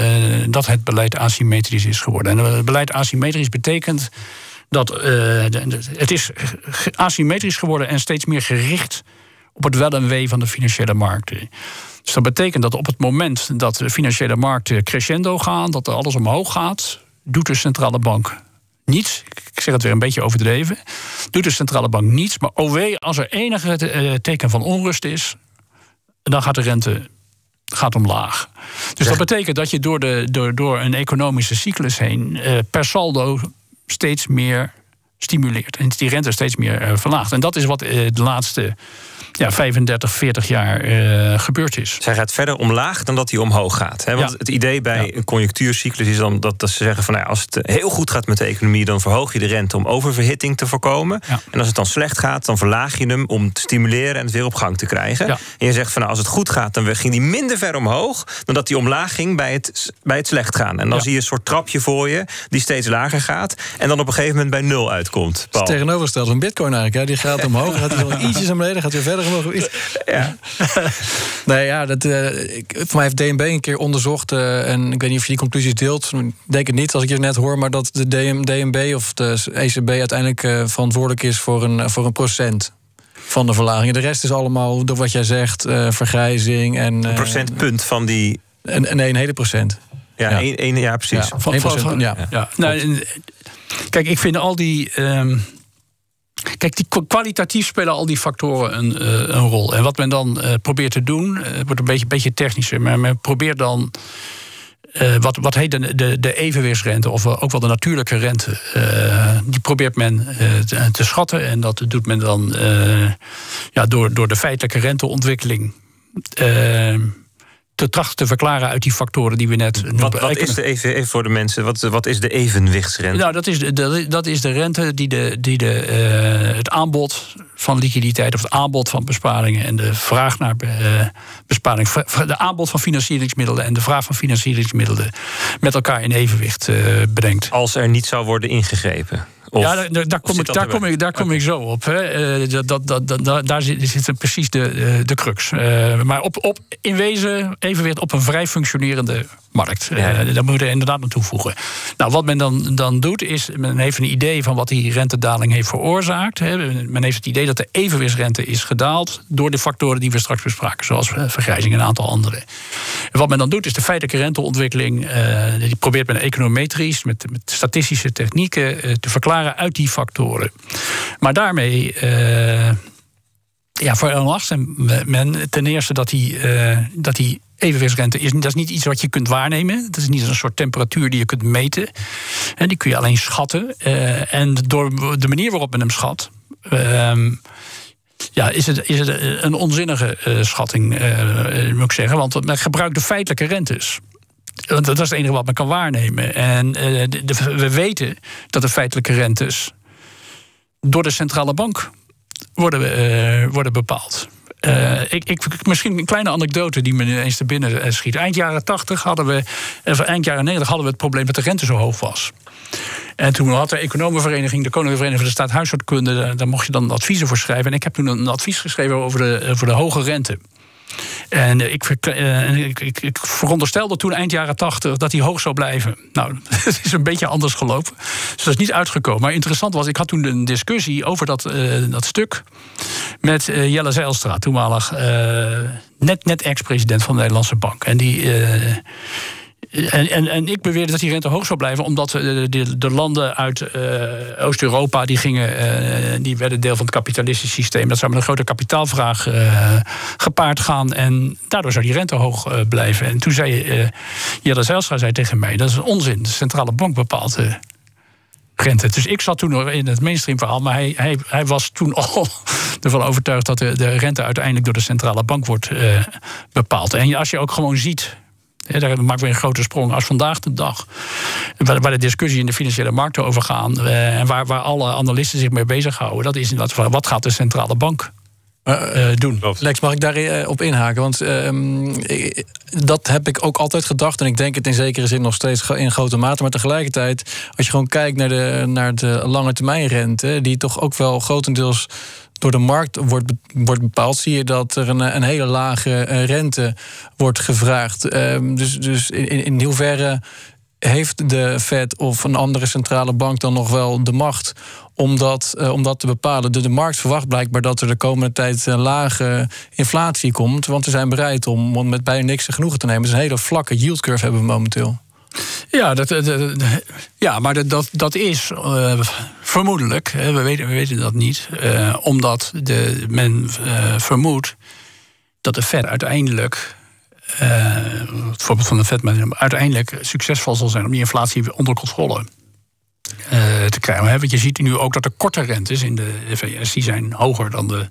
dat het beleid asymmetrisch is geworden. En het beleid asymmetrisch betekent dat het is asymmetrisch geworden en steeds meer gericht op het wel en wee van de financiële markten. Dus dat betekent dat op het moment dat de financiële markten crescendo gaan, dat er alles omhoog gaat, doet de centrale bank niets. Ik zeg het weer een beetje overdreven. Doet de centrale bank niets. Maar OW, als er enige eh, teken van onrust is, dan gaat de rente gaat omlaag. Dus dat betekent dat je door, de, door, door een economische cyclus heen eh, per saldo steeds meer stimuleert. En die rente steeds meer uh, verlaagt. En dat is wat de laatste ja, 35, 40 jaar uh, gebeurd is. Zij gaat verder omlaag dan dat hij omhoog gaat. Hè? Want het idee bij een conjunctuurcyclus is dan dat, dat ze zeggen van nou, als het heel goed gaat met de economie, dan verhoog je de rente om oververhitting te voorkomen. En als het dan slecht gaat, dan verlaag je hem om te stimuleren en het weer op gang te krijgen. En je zegt van nou, als het goed gaat, dan ging hij minder ver omhoog dan dat hij omlaag ging bij het, bij het slecht gaan. En dan zie je een soort trapje voor je die steeds lager gaat en dan op een gegeven moment bij nul uitkomt. Het tegenovergesteld van Bitcoin eigenlijk. Hè? Die gaat <laughs> omhoog, gaat hij nog ietsjes naar beneden, gaat weer verder ja. <laughs> nee, ja, dat, uh, ik, voor mij heeft DNB een keer onderzocht. Uh, en ik weet niet of je die conclusies deelt. Ik denk het niet als ik je net hoor. Maar dat de DM, DNB of de ECB uiteindelijk uh, verantwoordelijk is voor een, voor een procent van de verlagingen. De rest is allemaal door wat jij zegt, vergrijzing en. Een procentpunt van die. Nee, een hele procent. Ja, ja. Een, een, ja precies. Ja, van, van, van, ja. ja. Nou, kijk, ik vind al die. Um, Kijk, die, kwalitatief spelen al die factoren een, uh, een rol. En wat men dan uh, probeert te doen, uh, wordt een beetje, beetje technischer, maar men probeert dan. wat, wat heet de, de, de evenwichtsrente, of ook wel de natuurlijke rente, die probeert men te, te, schatten. En dat doet men dan ja, door, door de feitelijke renteontwikkeling te trachten te verklaren uit die factoren die we net Wat, wat is de even, even voor de mensen, wat, wat is de evenwichtsrente? Nou, dat is de, de, dat is de rente die, de, die de, uh, het aanbod van liquiditeit of het aanbod van besparingen en de vraag naar uh, besparing, de aanbod van financieringsmiddelen en de vraag van financieringsmiddelen met elkaar in evenwicht uh, brengt. Als er niet zou worden ingegrepen ja, daar, daar, kom, ik, daar, kom, ik, daar kom ik zo op. Hè. Uh, dat, dat, dat, daar zit, precies de, eh, de crux. Uh, maar op, op, in wezen evenweer op een vrij functionerende markt. Daar moet je inderdaad aan toevoegen. Nou, wat men dan, dan doet, is men heeft een idee van wat die rentedaling heeft veroorzaakt. Hè. Men heeft het idee dat de evenwichtsrente is gedaald door de factoren die we straks bespraken, zoals vergrijzing en een aantal andere. En wat men dan doet, is de feitelijke renteontwikkeling. die probeert men econometrisch met, met statistische technieken te verklaren uit die factoren. Maar daarmee. Uh, ja, voor men ten eerste dat die, uh, dat die evenwichtsrente is, dat is niet iets wat je kunt waarnemen. Dat is niet een soort temperatuur die je kunt meten. En die kun je alleen schatten. Uh, en door de manier waarop men hem schat. Uh, ja, is het, is het een onzinnige uh, schatting, moet ik zeggen. Want men gebruikt de feitelijke rentes. Want dat is het enige wat men kan waarnemen. En uh, we weten dat de feitelijke rentes door de centrale bank worden, uh, worden bepaald. Uh, ik, ik, misschien een kleine anekdote die me ineens te binnen schiet. Eind jaren 80 hadden we, eind jaren 90 hadden we het probleem dat de rente zo hoog was. En toen had de economenvereniging, de Koninklijke Vereniging van de Staat Huishoudkunde, daar mocht je dan adviezen voor schrijven. En ik heb toen een advies geschreven over de, over de hoge rente. En eh, ik, uh, ik, ik, ik, veronderstelde toen eind jaren tachtig dat hij hoog zou blijven. <laughs> Nou, <laughs> het is een beetje anders gelopen. Dus dat is niet uitgekomen. Maar interessant was, ik had toen een discussie over dat, uh, dat stuk met Jelle Zijlstra, toenmalig net, net ex-president van de Nederlandse Bank. En die en, en, en ik beweerde dat die rente hoog zou blijven, omdat de, de, de landen uit uh, Oost-Europa die gingen, uh, die werden deel van het kapitalistisch systeem. Dat zou met een grote kapitaalvraag gepaard gaan. En daardoor zou die rente hoog blijven. En toen zei uh, Jelle Zijlstra zei tegen mij: dat is onzin. De centrale bank bepaalt rente. Dus ik zat toen nog in het mainstream verhaal, maar hij, hij, hij was toen <laughs> al ervan overtuigd dat de, de rente uiteindelijk door de centrale bank wordt bepaald. En als je ook gewoon ziet ja, daar maken we een grote sprong. Als vandaag de dag, waar, waar de discussie in de financiële markten over gaan... Uh, en waar, waar alle analisten zich mee bezighouden... dat is inderdaad wat gaat de centrale bank uh, doen. Lex, mag ik daarop op inhaken? Want uh, dat heb ik ook altijd gedacht. En ik denk het in zekere zin nog steeds in grote mate. Maar tegelijkertijd, als je gewoon kijkt naar de, naar de lange termijn rente... die toch ook wel grotendeels door de markt wordt, wordt bepaald, zie je dat er een, een hele lage eh, rente wordt gevraagd. Ehm, dus dus in, in hoeverre heeft de Fed of een andere centrale bank dan nog wel de macht om dat, uh, om dat te bepalen? De, de markt verwacht blijkbaar dat er de komende tijd een lage inflatie komt, want ze zijn bereid om, met bijna niks genoegen te nemen. Dus een hele vlakke yield curve hebben we momenteel. Ja, dat, ja maar dat, dat is uh, vermoedelijk, we weten, we weten dat niet, uh, omdat de, men uh, vermoedt dat de Fed uiteindelijk, het voorbeeld van de Fed, uiteindelijk succesvol zal zijn om die inflatie onder controle te krijgen. Want je ziet nu ook dat de korte rentes in de VS die zijn hoger dan de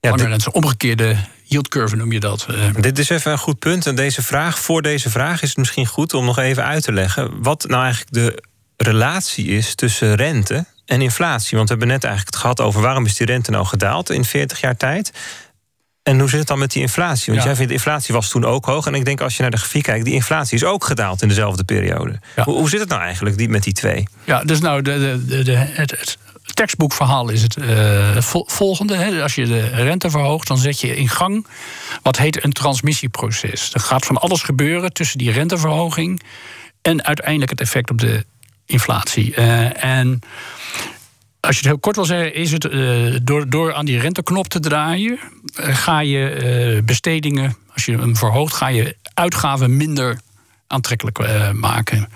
ja, lange rentes. Omgekeerde yield curve noem je dat. Eh. Dit is even een goed punt. En deze vraag, voor deze vraag is het misschien goed om nog even uit te leggen wat nou eigenlijk de relatie is tussen rente en inflatie. Want we hebben net eigenlijk het gehad over waarom is die rente nou gedaald in 40 jaar tijd. En hoe zit het dan met die inflatie? Want jij vindt de inflatie was toen ook hoog. En ik denk als je naar de grafiek kijkt, die inflatie is ook gedaald in dezelfde periode. Hoe, hoe, zit het nou eigenlijk die, met die twee? Ja, dus nou, de, de, de, het, het tekstboekverhaal is het uh, volgende. Hè. Als je de rente verhoogt, dan zet je in gang wat heet een transmissieproces. Er gaat van alles gebeuren tussen die renteverhoging en uiteindelijk het effect op de inflatie. Uh, en als je het heel kort wil zeggen, is het uh, door, door aan die renteknop te draaien, ga je bestedingen, als je hem verhoogt, ga je uitgaven minder aantrekkelijk maken.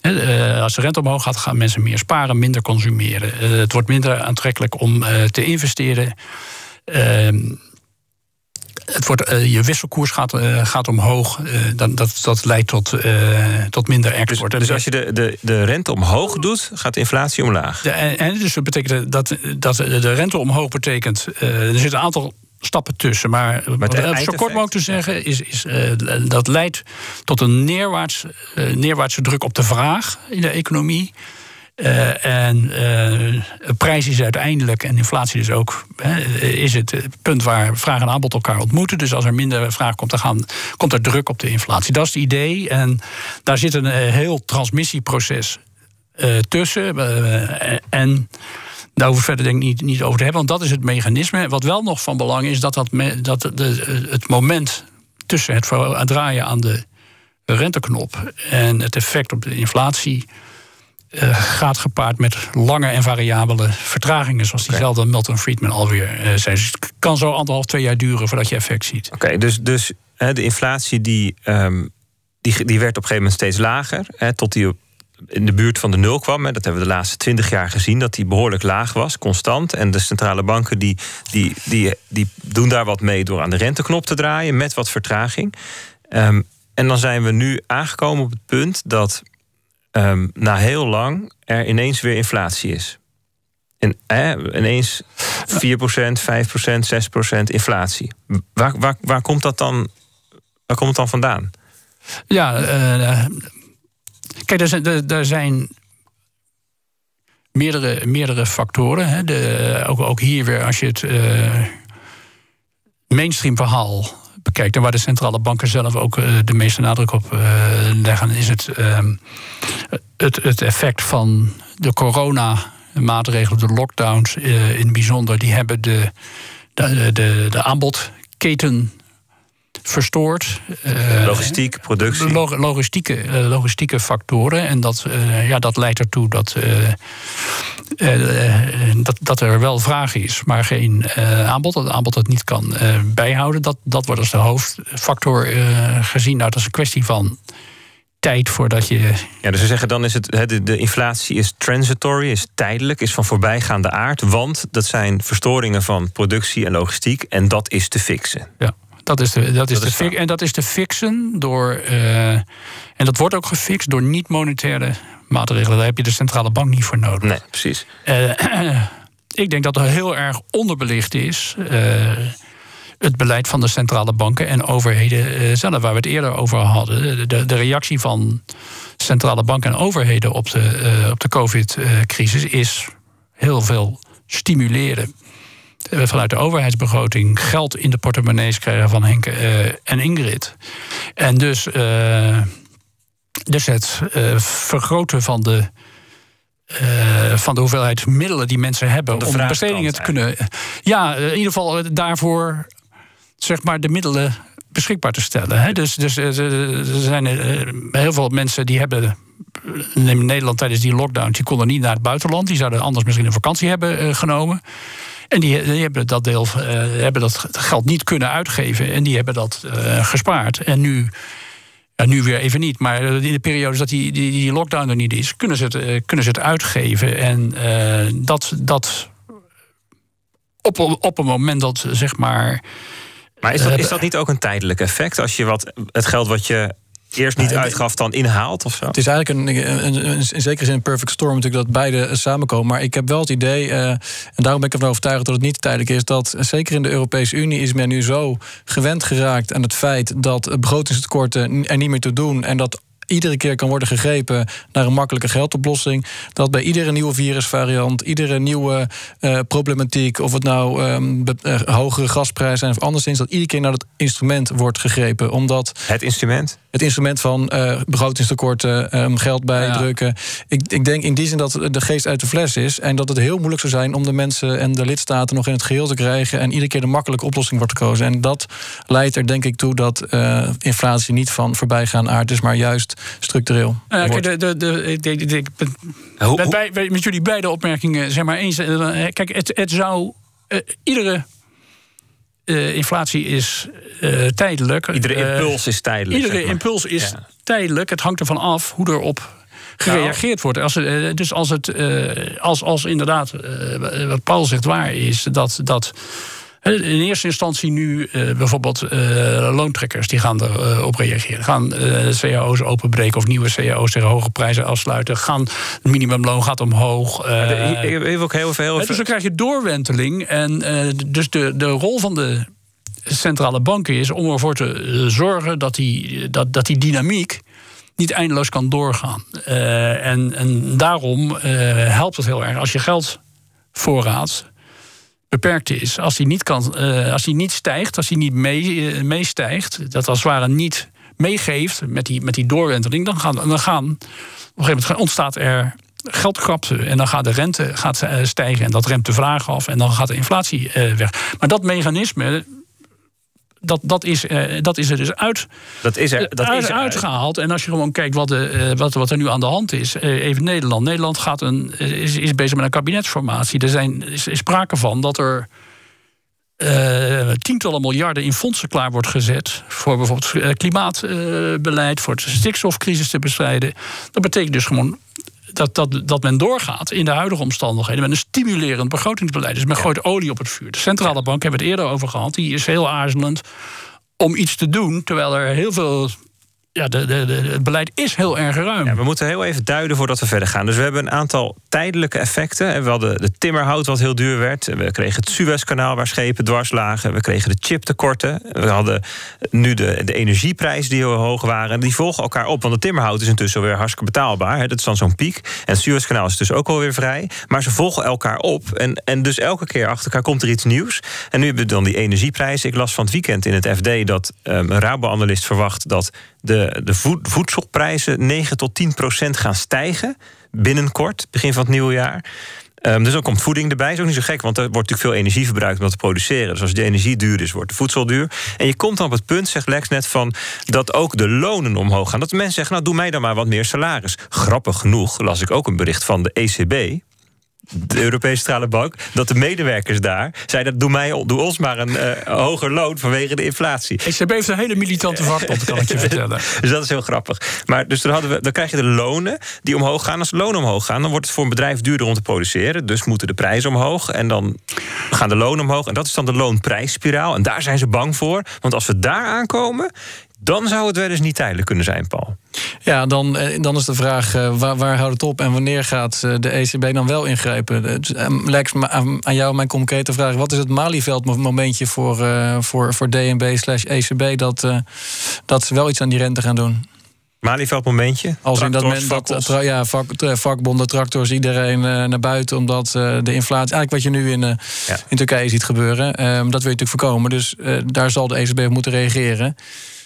Eh, als de rente omhoog gaat, gaan mensen meer sparen, minder consumeren. Eh, het wordt minder aantrekkelijk om eh, te investeren. Ehm, het wordt, je wisselkoers gaat, gaat omhoog. dat, dat, dat leidt tot, tot minder export. Dus, dus als je de, de, de rente omhoog doet, gaat de inflatie omlaag? De, en, dus dat betekent dat, dat de rente omhoog betekent. er zit een aantal stappen tussen. Maar, wat zo kort mogelijk te zeggen, is, is uh, dat leidt tot een neerwaarts, uh, neerwaartse druk op de vraag in de economie. Uh, en prijs is uiteindelijk, en inflatie is ook, is het punt waar vraag en aanbod elkaar ontmoeten. Dus als er minder vraag komt, dan gaan, komt er druk op de inflatie. Dat is het idee. En daar zit een heel transmissieproces tussen. en daar hoeven we verder denk ik niet, niet over te hebben, want dat is het mechanisme. Wat wel nog van belang is, dat, dat, dat de, het moment tussen het draaien aan de renteknop en het effect op de inflatie uh, gaat gepaard met lange en variabele vertragingen, zoals diezelfde Milton Friedman alweer uh, zei. Dus het kan zo anderhalf, twee jaar duren voordat je effect ziet. Oké, dus, dus de inflatie die, um, die, die werd op een gegeven moment steeds lager, hè, tot die op in de buurt van de nul kwam. dat hebben we de laatste twintig jaar gezien, dat die behoorlijk laag was, constant. En de centrale banken die, die, die, die doen daar wat mee door aan de renteknop te draaien met wat vertraging. Um, en dan zijn we nu aangekomen op het punt dat um, na heel lang er ineens weer inflatie is. En eh, ineens 4%, 5%, 6% inflatie. Waar, waar, waar, komt dat dan, waar komt het dan vandaan? Ja, uh, Kijk, er zijn, er zijn meerdere, meerdere factoren. Hè. De, ook, ook hier weer, als je het uh, mainstream verhaal bekijkt... en waar de centrale banken zelf ook uh, de meeste nadruk op uh, leggen... is het, ehm, het, het effect van de corona-maatregelen, de lockdowns in het bijzonder... die hebben de, de, de aanbodketen verstoord. Eh, Logistiek, productie. logistieke, eh, logistieke factoren. En dat, uh, ja, dat leidt ertoe dat, dat, dat er wel vraag is, maar geen aanbod. Dat aanbod het niet kan bijhouden. Dat, dat wordt als de hoofdfactor gezien. Nou, dat is een kwestie van tijd voordat je. Ja, dus ze zeggen dan is het de, de inflatie is transitory, is tijdelijk, is van voorbijgaande aard. Want dat zijn verstoringen van productie en logistiek en dat is te fixen. Ja Dat is de, dat is de en dat is te fixen door. Uh, en dat wordt ook gefixt door niet-monetaire maatregelen. Daar heb je de centrale bank niet voor nodig. Nee, precies. Uh, <clears throat> ik denk dat er heel erg onderbelicht is. Uh, het beleid van de centrale banken en overheden zelf, waar we het eerder over hadden. De, de reactie van centrale banken en overheden op de, op de COVID-crisis is heel veel stimuleren. Eh, vanuit de overheidsbegroting geld in de portemonnees krijgen van Henk uh, en Ingrid. En dus, uh, dus het vergroten van de. van de hoeveelheid middelen die mensen hebben om bestedingen te kunnen. Ja, in ieder geval daarvoor zeg maar de middelen beschikbaar te stellen. Hè? Dus, dus er zijn heel veel mensen die hebben in Nederland tijdens die lockdown, die konden niet naar het buitenland. Die zouden anders misschien een vakantie hebben genomen. En die, die hebben dat deel uh, hebben dat geld niet kunnen uitgeven. En die hebben dat uh, gespaard. En nu. Ja, nu weer even niet, maar in de periodes dat die, die, die lockdown er niet is, kunnen ze het, uh, kunnen ze het uitgeven. En dat, dat op, op een moment dat zeg maar. Maar is dat, is dat niet ook een tijdelijk effect? Als je wat, het geld wat je eerst niet uitgaf, dan inhaalt of zo? Het is eigenlijk een, een, een, in zekere zin een perfect storm natuurlijk dat beide samenkomen. Maar ik heb wel het idee, uh, en daarom ben ik ervan overtuigd dat het niet tijdelijk is, dat zeker in de Europese Unie is men nu zo gewend geraakt aan het feit dat begrotingstekorten er niet meer te doen en dat iedere keer kan worden gegrepen naar een makkelijke geldoplossing. Dat bij iedere nieuwe virusvariant, iedere nieuwe uh, problematiek, of het nou um, uh, hogere gasprijzen zijn of anderszins, dat iedere keer naar dat instrument wordt gegrepen. Omdat het instrument? Het instrument van uh, begrotingstekorten, um, geld bijdrukken. Ja. Ik, ik denk in die zin dat de geest uit de fles is. En dat het heel moeilijk zou zijn om de mensen en de lidstaten nog in het geheel te krijgen. En iedere keer de makkelijke oplossing wordt gekozen. En dat leidt er denk ik toe dat inflatie niet van voorbijgaan aard is, maar juist structureel. Ja, kijk, de, de, de, ik, bij, met jullie beide opmerkingen zeg maar eens. Eh, kijk, het, het zou uh, iedere uh, inflatie is uh, tijdelijk. Iedere impuls is tijdelijk. Iedere impuls is ja. tijdelijk. Het hangt ervan af hoe erop gereageerd wordt. Als, dus als het als, als inderdaad wat Paul zegt waar is, dat. dat in eerste instantie nu uh, bijvoorbeeld uh, loontrekkers die gaan erop uh, reageren. Gaan cao's openbreken of nieuwe cao's tegen hoge prijzen afsluiten. Gaan, het minimumloon gaat omhoog. Even ook heel veel. Dus dan krijg je doorwenteling. En dus de, de rol van de centrale banken is om ervoor te zorgen dat die, dat, dat die dynamiek niet eindeloos kan doorgaan. en, en daarom helpt het heel erg als je geld voorraad beperkt is. Als hij niet, kan, uh, als hij niet stijgt, als hij niet uh, meestijgt, dat als het ware niet meegeeft met die, met die dan gaan, dan gaan op een gegeven moment ontstaat er geldkrapte en dan gaat de rente gaat eh, stijgen en dat remt de vraag af en dan gaat de inflatie weg. Maar dat mechanisme dat, dat, is, uh, dat is er dus uit, dat is er, dat uit, is er uitgehaald. En als je gewoon kijkt wat, de, uh, wat, wat er nu aan de hand is. Even Nederland. Nederland gaat een, is, is bezig met een kabinetsformatie. Er zijn, is, is sprake van dat er tientallen miljarden in fondsen klaar wordt gezet. Voor bijvoorbeeld klimaatbeleid, voor de stikstofcrisis te bestrijden. Dat betekent dus gewoon dat, dat, dat men doorgaat in de huidige omstandigheden met een stimulerend begrotingsbeleid. Dus men gooit olie op het vuur. De centrale bank hebben we het eerder over gehad. Die is heel aarzelend om iets te doen, terwijl er heel veel ja, de, het beleid is heel erg ruim. Ja, we moeten heel even duiden voordat we verder gaan. Dus we hebben een aantal tijdelijke effecten. We hadden de timmerhout wat heel duur werd. We kregen het Suezkanaal waar schepen dwars lagen. We kregen de chiptekorten. We hadden nu de, de energieprijs die heel hoog waren. Die volgen elkaar op, want de timmerhout is intussen weer hartstikke betaalbaar. Dat is dan zo'n piek. En het Suezkanaal is dus ook alweer vrij. Maar ze volgen elkaar op. En, en dus elke keer achter elkaar komt er iets nieuws. En nu hebben we dan die energieprijs. Ik las van het weekend in het FD dat um, een Rabo-analyst verwacht dat de, de voedselprijzen 9 tot 10 procent gaan stijgen binnenkort, begin van het nieuwe jaar. Um, dus dan komt voeding erbij. Is ook niet zo gek, want er wordt natuurlijk veel energie verbruikt om dat te produceren. Dus als de energie duur is, wordt de voedsel duur. En je komt dan op het punt, zegt Lex net, van dat ook de lonen omhoog gaan. Dat mensen zeggen, nou doe mij dan maar wat meer salaris. Grappig genoeg las ik ook een bericht van de ECB de Europese Centrale Bank, dat de medewerkers daar zeiden: doe, mij, doe ons maar een hoger loon vanwege de inflatie. ECB heeft een hele militante <laughs> vakbond, kan ik je vertellen. dus dat is heel grappig. Maar dus dan, hadden we, dan krijg je de lonen die omhoog gaan. Als de lonen omhoog gaan, dan wordt het voor een bedrijf duurder om te produceren. Dus moeten de prijzen omhoog. En dan gaan de lonen omhoog. En dat is dan de loonprijsspiraal. En daar zijn ze bang voor. Want als we daar aankomen, dan zou het wel eens niet tijdelijk kunnen zijn, Paul. Ja, dan, eh, dan is de vraag eh, waar, waar houdt het op en wanneer gaat eh, de ECB dan wel ingrijpen? Lex, aan jou mijn concrete vraag. Wat is het Malieveld momentje voor, voor, voor DNB slash ECB dat, dat ze wel iets aan die rente gaan doen? Malieveld momentje? Als in dat men dat ja, vak, vakbonden, tractors, iedereen naar buiten, omdat de inflatie, eigenlijk wat je nu in, in Turkije ziet gebeuren, ehm, dat wil je natuurlijk voorkomen. Dus daar zal de ECB op moeten reageren.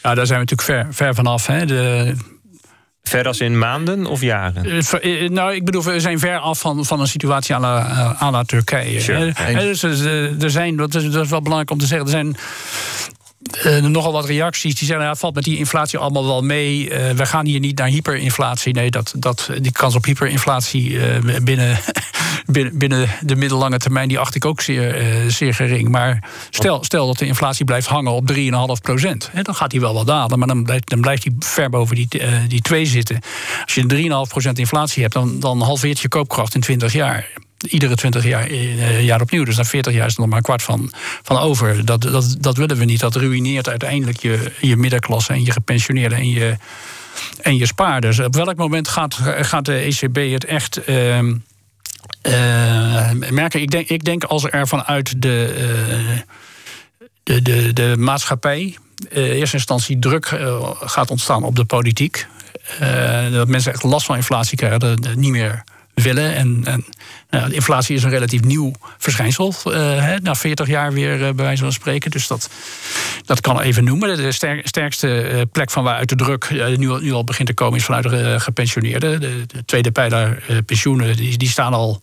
Ja, daar zijn we natuurlijk ver, ver vanaf. Hè. De, Ver als in maanden of jaren? Eh, eh, nou, ik bedoel, we zijn ver af van, van een situatie aan la, Turkije. Sure. Dus, eh, er zijn, dat is, dat is wel belangrijk om te zeggen, er zijn uh, nogal wat reacties die zeggen: ja, het valt met die inflatie allemaal wel mee. Uh, we gaan hier niet naar hyperinflatie. Nee, dat, dat, die kans op hyperinflatie binnen, <laughs> binnen, binnen de middellange termijn die acht ik ook zeer, zeer gering. Maar stel, stel dat de inflatie blijft hangen op 3,5 procent, dan gaat die wel wat dalen. Maar dan blijft, dan blijft die ver boven die, die 2 zitten. Als je 3,5 procent inflatie hebt, dan, dan halveert je koopkracht in 20 jaar iedere 20 jaar, eh, jaar opnieuw. Dus na 40 jaar is er nog maar een kwart van, van over. Dat, dat, dat willen we niet. Dat ruïneert uiteindelijk je, je middenklasse en je gepensioneerden en je, en je spaarders. Op welk moment gaat, gaat de ECB het echt. Uh, uh, merken. Ik denk, ik denk als er vanuit de, uh, de, de, de maatschappij in eerste instantie druk gaat ontstaan op de politiek. dat mensen echt last van inflatie krijgen, dat niet meer willen. En, en nou, inflatie is een relatief nieuw verschijnsel. Uh, na 40 jaar weer, uh, bij wijze van spreken. Dus dat, dat kan even noemen. De sterkste eh, plek van waaruit de druk nu, nu al begint te komen is vanuit de gepensioneerden. De, de tweede pijler pensioenen, die, die staan al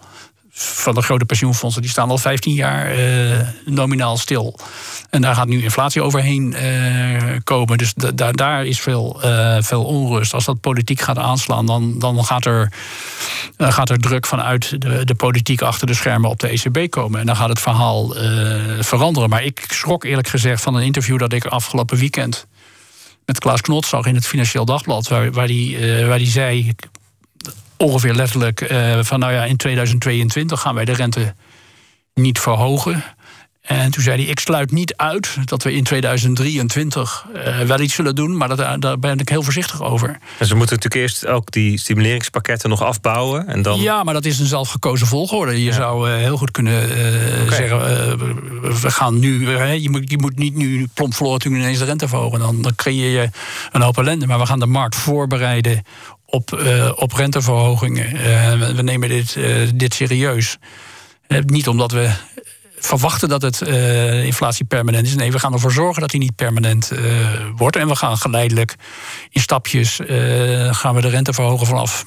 van de grote pensioenfondsen, die staan al 15 jaar uh, nominaal stil. En daar gaat nu inflatie overheen uh, komen. Dus da daar is veel, uh, veel onrust. Als dat politiek gaat aanslaan, dan, dan gaat, er, gaat er druk vanuit de, de politiek achter de schermen op de ECB komen. En dan gaat het verhaal veranderen. Maar ik schrok eerlijk gezegd van een interview dat ik afgelopen weekend met Klaas Knot zag in het Financieel Dagblad, waar, waar, die, waar die zei ongeveer letterlijk uh, van nou ja, in 2022 gaan wij de rente niet verhogen. En toen zei hij: Ik sluit niet uit dat we in 2023 uh, eh, wel iets zullen doen, maar dat, daar ben ik heel voorzichtig over. En ze moeten natuurlijk eerst ook die stimuleringspakketten nog afbouwen. En dan... Ja, maar dat is een zelfgekozen volgorde. Je zou uh, heel goed kunnen uh, zeggen: We gaan nu. je, moet, je moet niet nu plomp toen ineens de rente verhogen. Dan, dan creëer je een hoop ellende. Maar we gaan de markt voorbereiden op, uh, op renteverhogingen. Uh, we nemen dit, uh, dit serieus. niet omdat we verwachten dat het uh, inflatie permanent is. Nee, we gaan ervoor zorgen dat die niet permanent uh, wordt. En we gaan geleidelijk in stapjes uh, gaan we de rente verhogen vanaf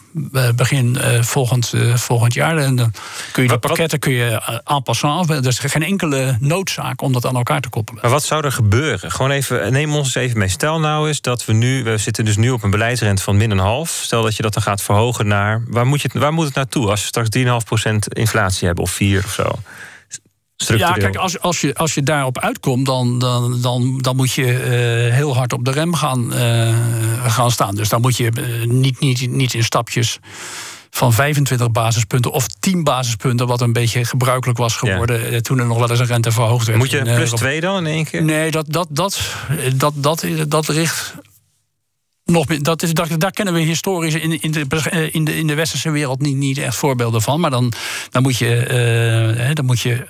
begin volgend, volgend jaar. En dan kun je de pakketten kun je aanpassen. Er is geen enkele noodzaak om dat aan elkaar te koppelen. Maar wat zou er gebeuren? Gewoon even, neem ons eens even mee. Stel nou eens dat we nu, we zitten dus nu op een beleidsrente van min een half. Stel dat je dat dan gaat verhogen naar, waar moet, je waar moet het naartoe als we straks 3,5% inflatie hebben of 4 of zo? Ja, kijk, als, als, je, als je daarop uitkomt, dan, dan, dan, dan moet je uh, heel hard op de rem gaan, uh, gaan staan. Dus dan moet je uh, niet, niet, niet in stapjes van 25 basispunten of 10 basispunten, wat een beetje gebruikelijk was geworden ja. toen er nog wel eens een rente verhoogd werd. Moet je plus 2 dan in één keer? Nee, dat, dat, dat, dat, dat, dat richt nog meer, dat is, dat, daar kennen we historisch in, in, de, in, de, in de westerse wereld niet, niet echt voorbeelden van. Maar dan, dan, moet je, uh, dan moet je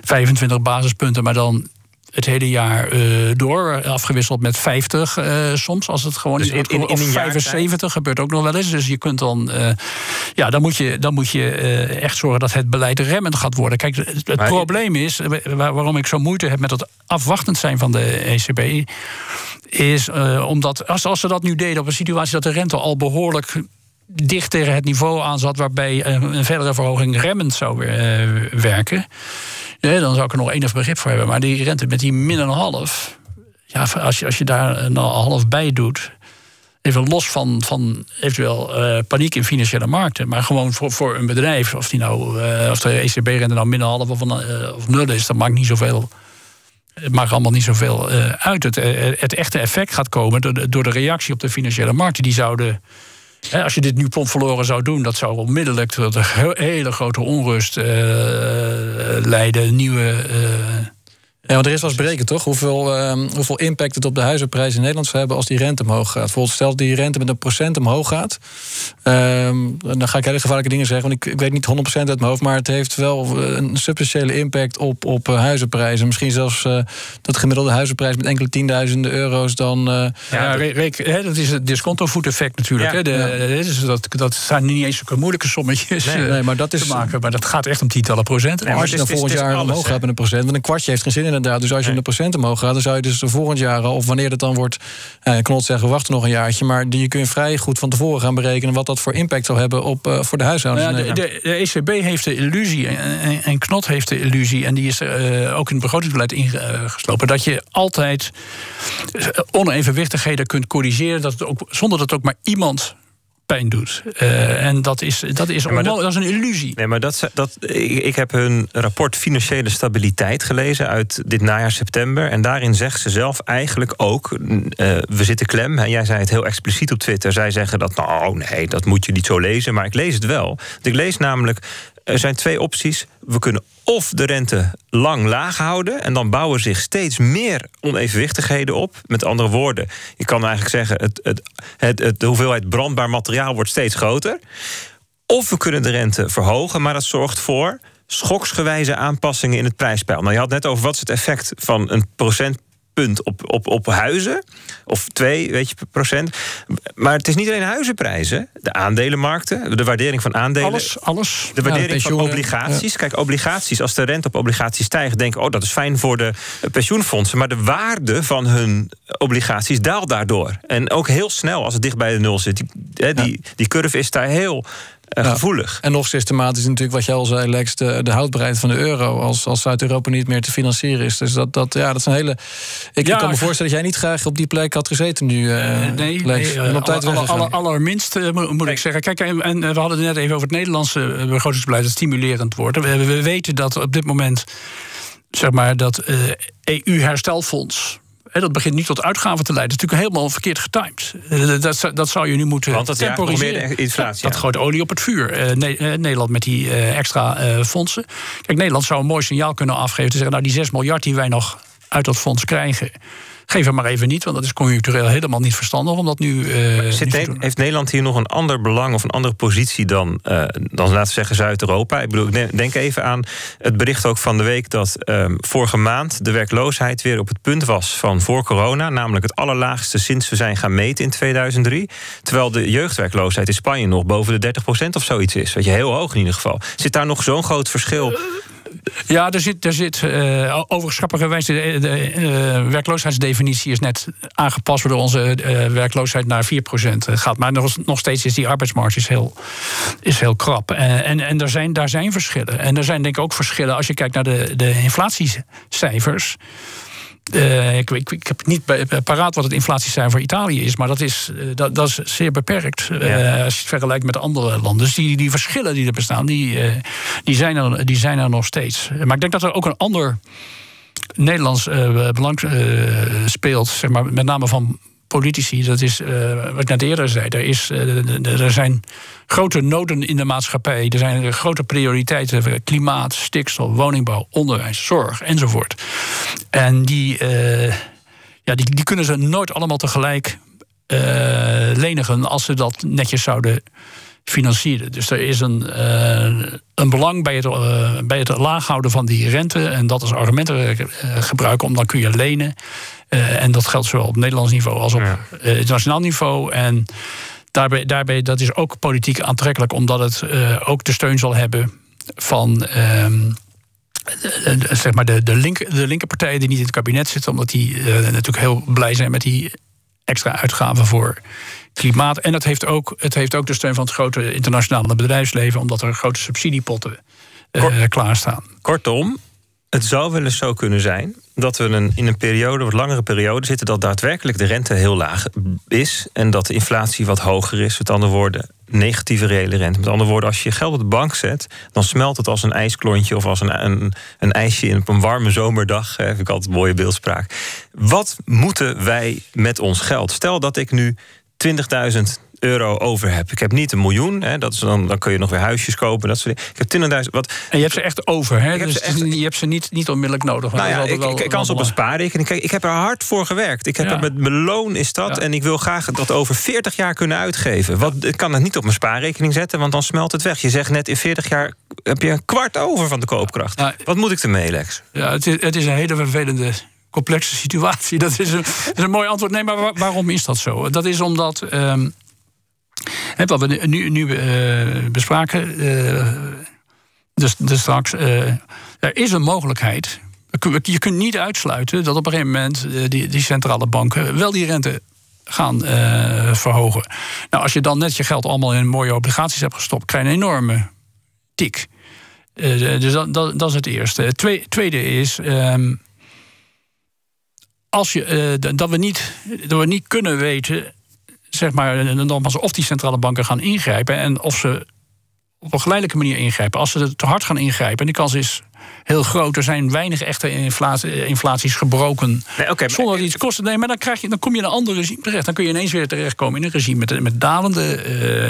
25 basispunten, maar dan het hele jaar uh, door. Afgewisseld met 50 uh, soms. Als het gewoon dus in, in, in of 75 gebeurt ook nog wel eens. Dus je kunt dan. Uh, ja, dan moet je, dan moet je echt zorgen dat het beleid remmend gaat worden. Kijk, het, het probleem is. waarom ik zo moeite heb met het afwachtend zijn van de ECB. Is omdat als, als ze dat nu deden op een situatie dat de rente al behoorlijk dicht tegen het niveau aan zat waarbij een verdere verhoging remmend zou werken. dan zou ik er nog enig begrip voor hebben. Maar die rente met die min een half. Ja, als je, als je daar een half bij doet. Even los van, van eventueel paniek in financiële markten. Maar gewoon voor, voor een bedrijf. Of, die nou, of de ECB-rente nou min half of, nul is, dat maakt niet zoveel het maakt allemaal niet zoveel uh, uit. Het, het, echte effect gaat komen door door de reactie op de financiële markten. Die zouden als je dit nu pond verloren zou doen, dat zou onmiddellijk tot een hele grote onrust uh, leiden. Nieuwe ja, want er is wel spreken toch? Hoeveel, uh, hoeveel impact het op de huizenprijzen in Nederland zou hebben als die rente omhoog gaat. Bijvoorbeeld, stel dat die rente met een procent omhoog gaat. Uh, dan ga ik hele gevaarlijke dingen zeggen, want ik, ik weet niet 100% uit mijn hoofd, maar het heeft wel een substantiële impact op, op uh, huizenprijzen. Misschien zelfs uh, dat gemiddelde huizenprijs met enkele tienduizenden euro's dan. Uh, ja, dat is het discontovoet-effect natuurlijk. Ja, hè, de, ja. dus dat, dat zijn niet eens zulke moeilijke sommetjes nee, nee, maar dat is, te maken, maar dat gaat echt om tientallen procent. Nee, als je dan volgend jaar omhoog gaat met een procent, want een kwartje heeft geen zin in dus als je nee. de procenten omhoog gaat, dan zou je dus volgend jaar of wanneer het dan wordt, eh, het zeggen, we wachten nog een jaartje, maar die, je kunt vrij goed van tevoren gaan berekenen wat dat voor impact zal hebben op, uh, voor de huishoudens. Ja, de, de, de, ECB heeft de illusie en, en, Knot heeft de illusie, en die is uh, ook in het begrotingsbeleid ingeslopen, dat je altijd onevenwichtigheden kunt corrigeren, dat het ook, zonder dat ook maar iemand pijn doet. Uh, en dat is, dat, is ja, dat, dat, is een illusie. Nee, maar dat, dat, ik, ik heb hun rapport Financiële Stabiliteit gelezen uit dit najaar september. En daarin zegt ze zelf eigenlijk ook: uh, we zitten klem. En jij zei het heel expliciet op Twitter. Zij zeggen dat, nou nee, dat moet je niet zo lezen. Maar ik lees het wel. Ik lees namelijk er zijn twee opties. We kunnen of de rente lang laag houden en dan bouwen zich steeds meer onevenwichtigheden op. Met andere woorden, je kan eigenlijk zeggen: het, het, het, het, de hoeveelheid brandbaar materiaal wordt steeds groter. Of we kunnen de rente verhogen, maar dat zorgt voor schoksgewijze aanpassingen in het prijspeil. Nou, je had net over wat is het effect van een procent punt op, op, op huizen. Of twee, weet je, procent. Maar het is niet alleen huizenprijzen. De aandelenmarkten, de waardering van aandelen. Alles, alles. De waardering van obligaties. Kijk, obligaties, als de rente op obligaties stijgt... denken, oh, dat is fijn voor de pensioenfondsen. Maar de waarde van hun obligaties daalt daardoor. En ook heel snel als het dicht bij de nul zit. Die, die, die curve is daar heel uh, gevoelig. En nog systematisch natuurlijk wat jij al zei, Lex, de, de houdbaarheid van de euro als, als Zuid-Europa niet meer te financieren is. Dus dat, dat, ja, dat is een hele. Ik, ja, kan me voorstellen dat jij niet graag op die plek had gezeten nu. Uh, nee, Lex. nee op tijd aller, aller, allerminst moet ik zeggen. Kijk, en, en, we hadden het net even over het Nederlandse begrotingsbeleid dat stimulerend wordt. We, we weten dat op dit moment zeg maar dat EU-herstelfonds dat begint nu tot uitgaven te leiden. Dat is natuurlijk helemaal verkeerd getimed. Eh, dat, dat zou je nu moeten Want dat temporiseren. inflatie. Dat, gooit olie op het vuur. Eh, eh, Nederland met die extra fondsen. Kijk, Nederland zou een mooi signaal kunnen afgeven. Te zeggen, nou die 6 miljard die wij nog uit dat fonds krijgen Geef hem maar even niet, want dat is conjunctureel helemaal niet verstandig om dat nu. Uh, Zit heeft Nederland hier nog een ander belang of een andere positie dan, uh, dan laten we zeggen, Zuid-Europa? Ik bedoel, ik denk even aan het bericht ook van de week dat um, vorige maand de werkloosheid weer op het punt was van voor corona, namelijk het allerlaagste sinds we zijn gaan meten in 2003. Terwijl de jeugdwerkloosheid in Spanje nog boven de 30% of zoiets is. Weet je, heel hoog in ieder geval. Zit daar nog zo'n groot verschil? Ja, er zit, er zit uh, overigens grappigerwijs... de, de uh, werkloosheidsdefinitie is net aangepast... waardoor onze uh, werkloosheid naar 4% gaat. Maar nog, nog steeds is die arbeidsmarkt is heel, is heel krap. en en er zijn, daar zijn verschillen. En er zijn denk ik ook verschillen... als je kijkt naar de, de inflatiecijfers... Uh, ik, ik, ik, heb niet paraat wat het inflatiecijfer voor Italië is, maar dat is, uh, dat, dat, is zeer beperkt uh, ja. als je het vergelijkt met andere landen. Dus die, die verschillen die er bestaan, die, die, zijn er, die zijn er nog steeds. Maar ik denk dat er ook een ander Nederlands belang speelt, zeg maar, met name van politici. Dat is wat ik net eerder zei. Er, is, er zijn grote noden in de maatschappij. Er zijn grote prioriteiten: klimaat, stikstof, woningbouw, onderwijs, zorg enzovoort. En die, ja, die, die kunnen ze nooit allemaal tegelijk lenigen als ze dat netjes zouden financieren. Dus er is een, een belang bij het, bij het laag houden van die rente. En dat als argumenten gebruiken, om dan kun je lenen. En dat geldt zowel op Nederlands niveau als op ja. internationaal niveau. En daarbij, daarbij, dat is ook politiek aantrekkelijk, omdat het ook de steun zal hebben van. Ehm, zeg maar de, de, link, de linkerpartijen die niet in het kabinet zitten, omdat die natuurlijk heel blij zijn met die extra uitgaven voor klimaat. En het heeft, ook, het heeft ook de steun van het grote internationale bedrijfsleven, omdat er grote subsidiepotten uh, klaarstaan. Kortom, het zou wel eens zo kunnen zijn dat we een, in een periode, wat langere periode zitten, dat daadwerkelijk de rente heel laag is en dat de inflatie wat hoger is. Met andere woorden, negatieve reële rente. Met andere woorden, als je geld op de bank zet, dan smelt het als een ijsklontje of als een, een, een ijsje op een warme zomerdag. Vind ik altijd een mooie beeldspraak. Wat moeten wij met ons geld? Stel dat ik nu 20.000 euro over heb. Ik heb niet een miljoen. Hè, dat is dan, dan kun je nog weer huisjes kopen. Dat soort dingen. Ik heb 20.000. Wat... En je hebt ze echt over. Hè? Dus echt... je hebt ze niet, niet onmiddellijk nodig. Nou ja, ik, ik, kan ze op een spaarrekening. Kijk, ik heb er hard voor gewerkt. Ik heb er met mijn loon is dat. En ik wil graag dat over 40 jaar kunnen uitgeven. Wat, ik kan het niet op mijn spaarrekening zetten, want dan smelt het weg. Je zegt net in 40 jaar heb je een kwart over van de koopkracht. Wat moet ik ermee, Lex? Ja, het is, het is een hele vervelende complexe situatie. <laughs> Dat is een, dat is een mooi antwoord. Nee, maar waarom is dat zo? Dat is omdat. Um, wat we nu, nu uh, bespraken, uh, dus, dus straks, uh, er is een mogelijkheid. Je kunt niet uitsluiten dat op een gegeven moment die, die centrale banken wel die rente gaan verhogen. Nou, als je dan net je geld allemaal in mooie obligaties hebt gestopt, krijg je een enorme tik. dus dat, dat, is het eerste. Het tweede is. Um, als je, dat, we niet, dat we niet kunnen weten zeg maar, nogmaals, of die centrale banken gaan ingrijpen en of ze op een geleidelijke manier ingrijpen. Als ze te hard gaan ingrijpen, en die kans is heel groot. Er zijn weinig echte inflatie, inflaties gebroken. Nee, okay, zonder dat iets kost. Nee, maar dan, krijg je, dan kom je in een ander regime terecht. Dan kun je ineens weer terechtkomen in een regime met, met dalende,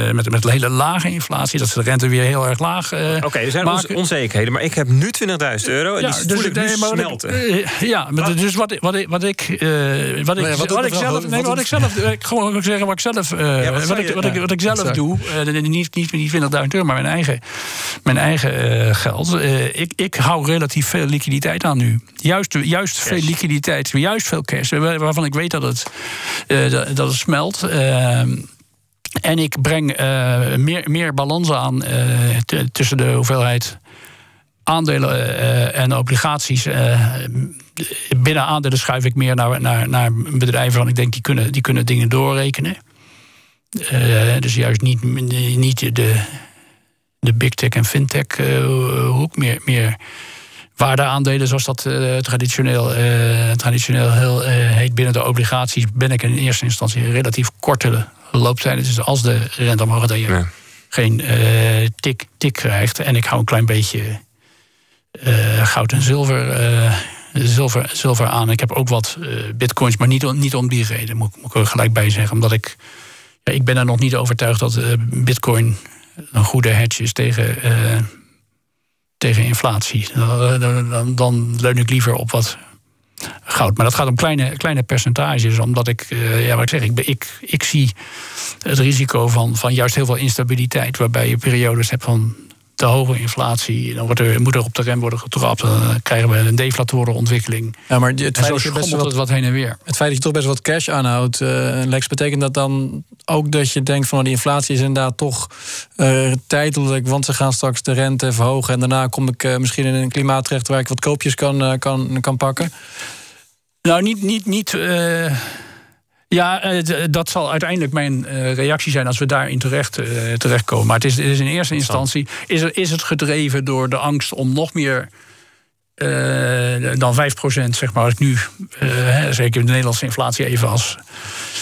uh, met, met hele lage inflatie. Dat ze de rente weer heel erg laag. Uh, Oké, er zijn maken. onzekerheden. Maar ik heb nu 20.000 euro en ja, die dus, ik nu smelten. Uh, ja, maar dus wat, wat, ik, wat ik, wat ik, wat, ik zelf, nee, wat ik zelf, ik gewoon zeggen wat ik zelf, ja, wat, ik, wat, ik, wat ik zelf doe, niet, niet, niet 20.000 euro, maar mijn eigen, mijn eigen geld. ik, ik hou relatief veel liquiditeit aan nu. Juist, juist veel liquiditeit, juist veel cash. Waarvan ik weet dat het, uh, dat het smelt. Uh, en ik breng uh, meer, meer balans aan tussen de hoeveelheid aandelen en obligaties. binnen aandelen schuif ik meer naar, naar, naar bedrijven van ik denk die kunnen, die kunnen dingen doorrekenen. dus juist niet, niet de, de big tech en fintech hoek, meer, meer waardeaandelen, zoals dat uh, traditioneel, uh, traditioneel heel, uh, heet binnen de obligaties, ben ik in eerste instantie relatief korte looptijden. Dus als de rente omhoog dat je geen tik, tik krijgt. En ik hou een klein beetje goud en zilver, zilver, zilver aan. Ik heb ook wat bitcoins, maar niet, niet om die reden, moet, moet ik er gelijk bij zeggen. Omdat ik, ja, ik ben er nog niet overtuigd dat bitcoin een goede hedge is tegen tegen inflatie. Dan, dan, leun ik liever op wat goud. Maar dat gaat om kleine, kleine percentages, omdat ik, uh, ja, wat ik zeg, ik, ik, ik zie het risico van, van juist heel veel instabiliteit, waarbij je periodes hebt van te hoge inflatie. Dan wordt er, moet er op de rem worden getrapt. Dan krijgen we een deflatoren ontwikkeling. Ja, maar het feit dat je best wat, wat heen en weer. Het feit dat je toch best wat cash aanhoudt, uh, Lex, betekent dat dan ook dat je denkt van oh, die inflatie is inderdaad toch uh, tijdelijk, want ze gaan straks de rente verhogen en daarna kom ik uh, misschien in een klimaat terecht waar ik wat koopjes kan, kan, kan pakken? Nou, niet. niet, niet ja, eh, dat zal uiteindelijk mijn eh, reactie zijn als we daarin terecht, uh, terechtkomen. Maar het is, het is in eerste instantie is, er, is het gedreven door de angst om nog meer uh, dan 5%, zeg maar, als ik nu, zeker de Nederlandse inflatie even als.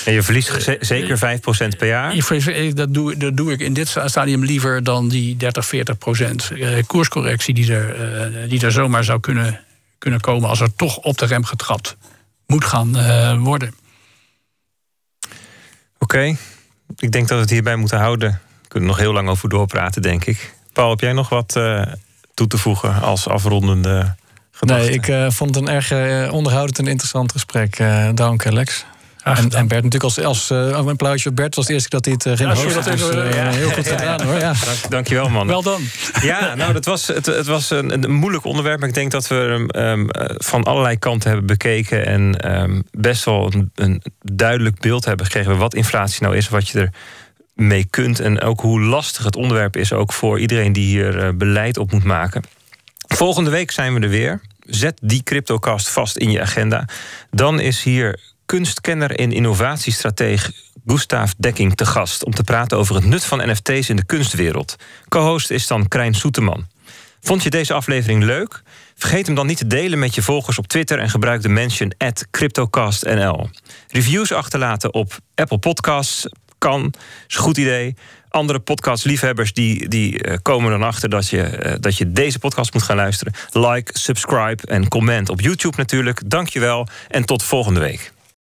En je verliest zeker 5% per jaar? Dat doe, dat doe ik in dit stadium liever dan die 30, 40% koerscorrectie die er, die er zomaar zou kunnen, kunnen komen als er toch op de rem getrapt moet gaan worden. Oké, ik denk dat we het hierbij moeten houden. We kunnen nog heel lang over doorpraten, denk ik. Paul, heb jij nog wat uh, toe te voegen als afrondende gedachte? Nee, ik uh, vond het een erg uh, onderhoudend en interessant gesprek. dank, Alex. En, en, Bert natuurlijk als, als uh, een applausje Bert was de eerste dat hij het uh, ging ja, hosten. Dus, uh, ja, heel goed gedaan hoor. Ja. Dank, dankjewel man. Wel dan. Ja, nou dat was, het, het was een, een, moeilijk onderwerp. Maar ik denk dat we hem um, van allerlei kanten hebben bekeken. En um, best wel een, een, duidelijk beeld hebben gekregen... wat inflatie nou is, wat je er mee kunt. En ook hoe lastig het onderwerp is... ook voor iedereen die hier beleid op moet maken. Volgende week zijn we er weer. Zet die CryptoCast vast in je agenda. Dan is hier kunstkenner en innovatiestratege Gustav Dekking te gast om te praten over het nut van NFT's in de kunstwereld. Co-host is dan Krijn Soeteman. Vond je deze aflevering leuk? Vergeet hem dan niet te delen met je volgers op Twitter en gebruik de mention CryptoCastNL. Reviews achterlaten op Apple Podcasts kan, is een goed idee. Andere podcastliefhebbers die, die uh, komen dan achter dat je, uh, dat je deze podcast moet gaan luisteren. Like, subscribe en comment op YouTube natuurlijk. Dankjewel en tot volgende week.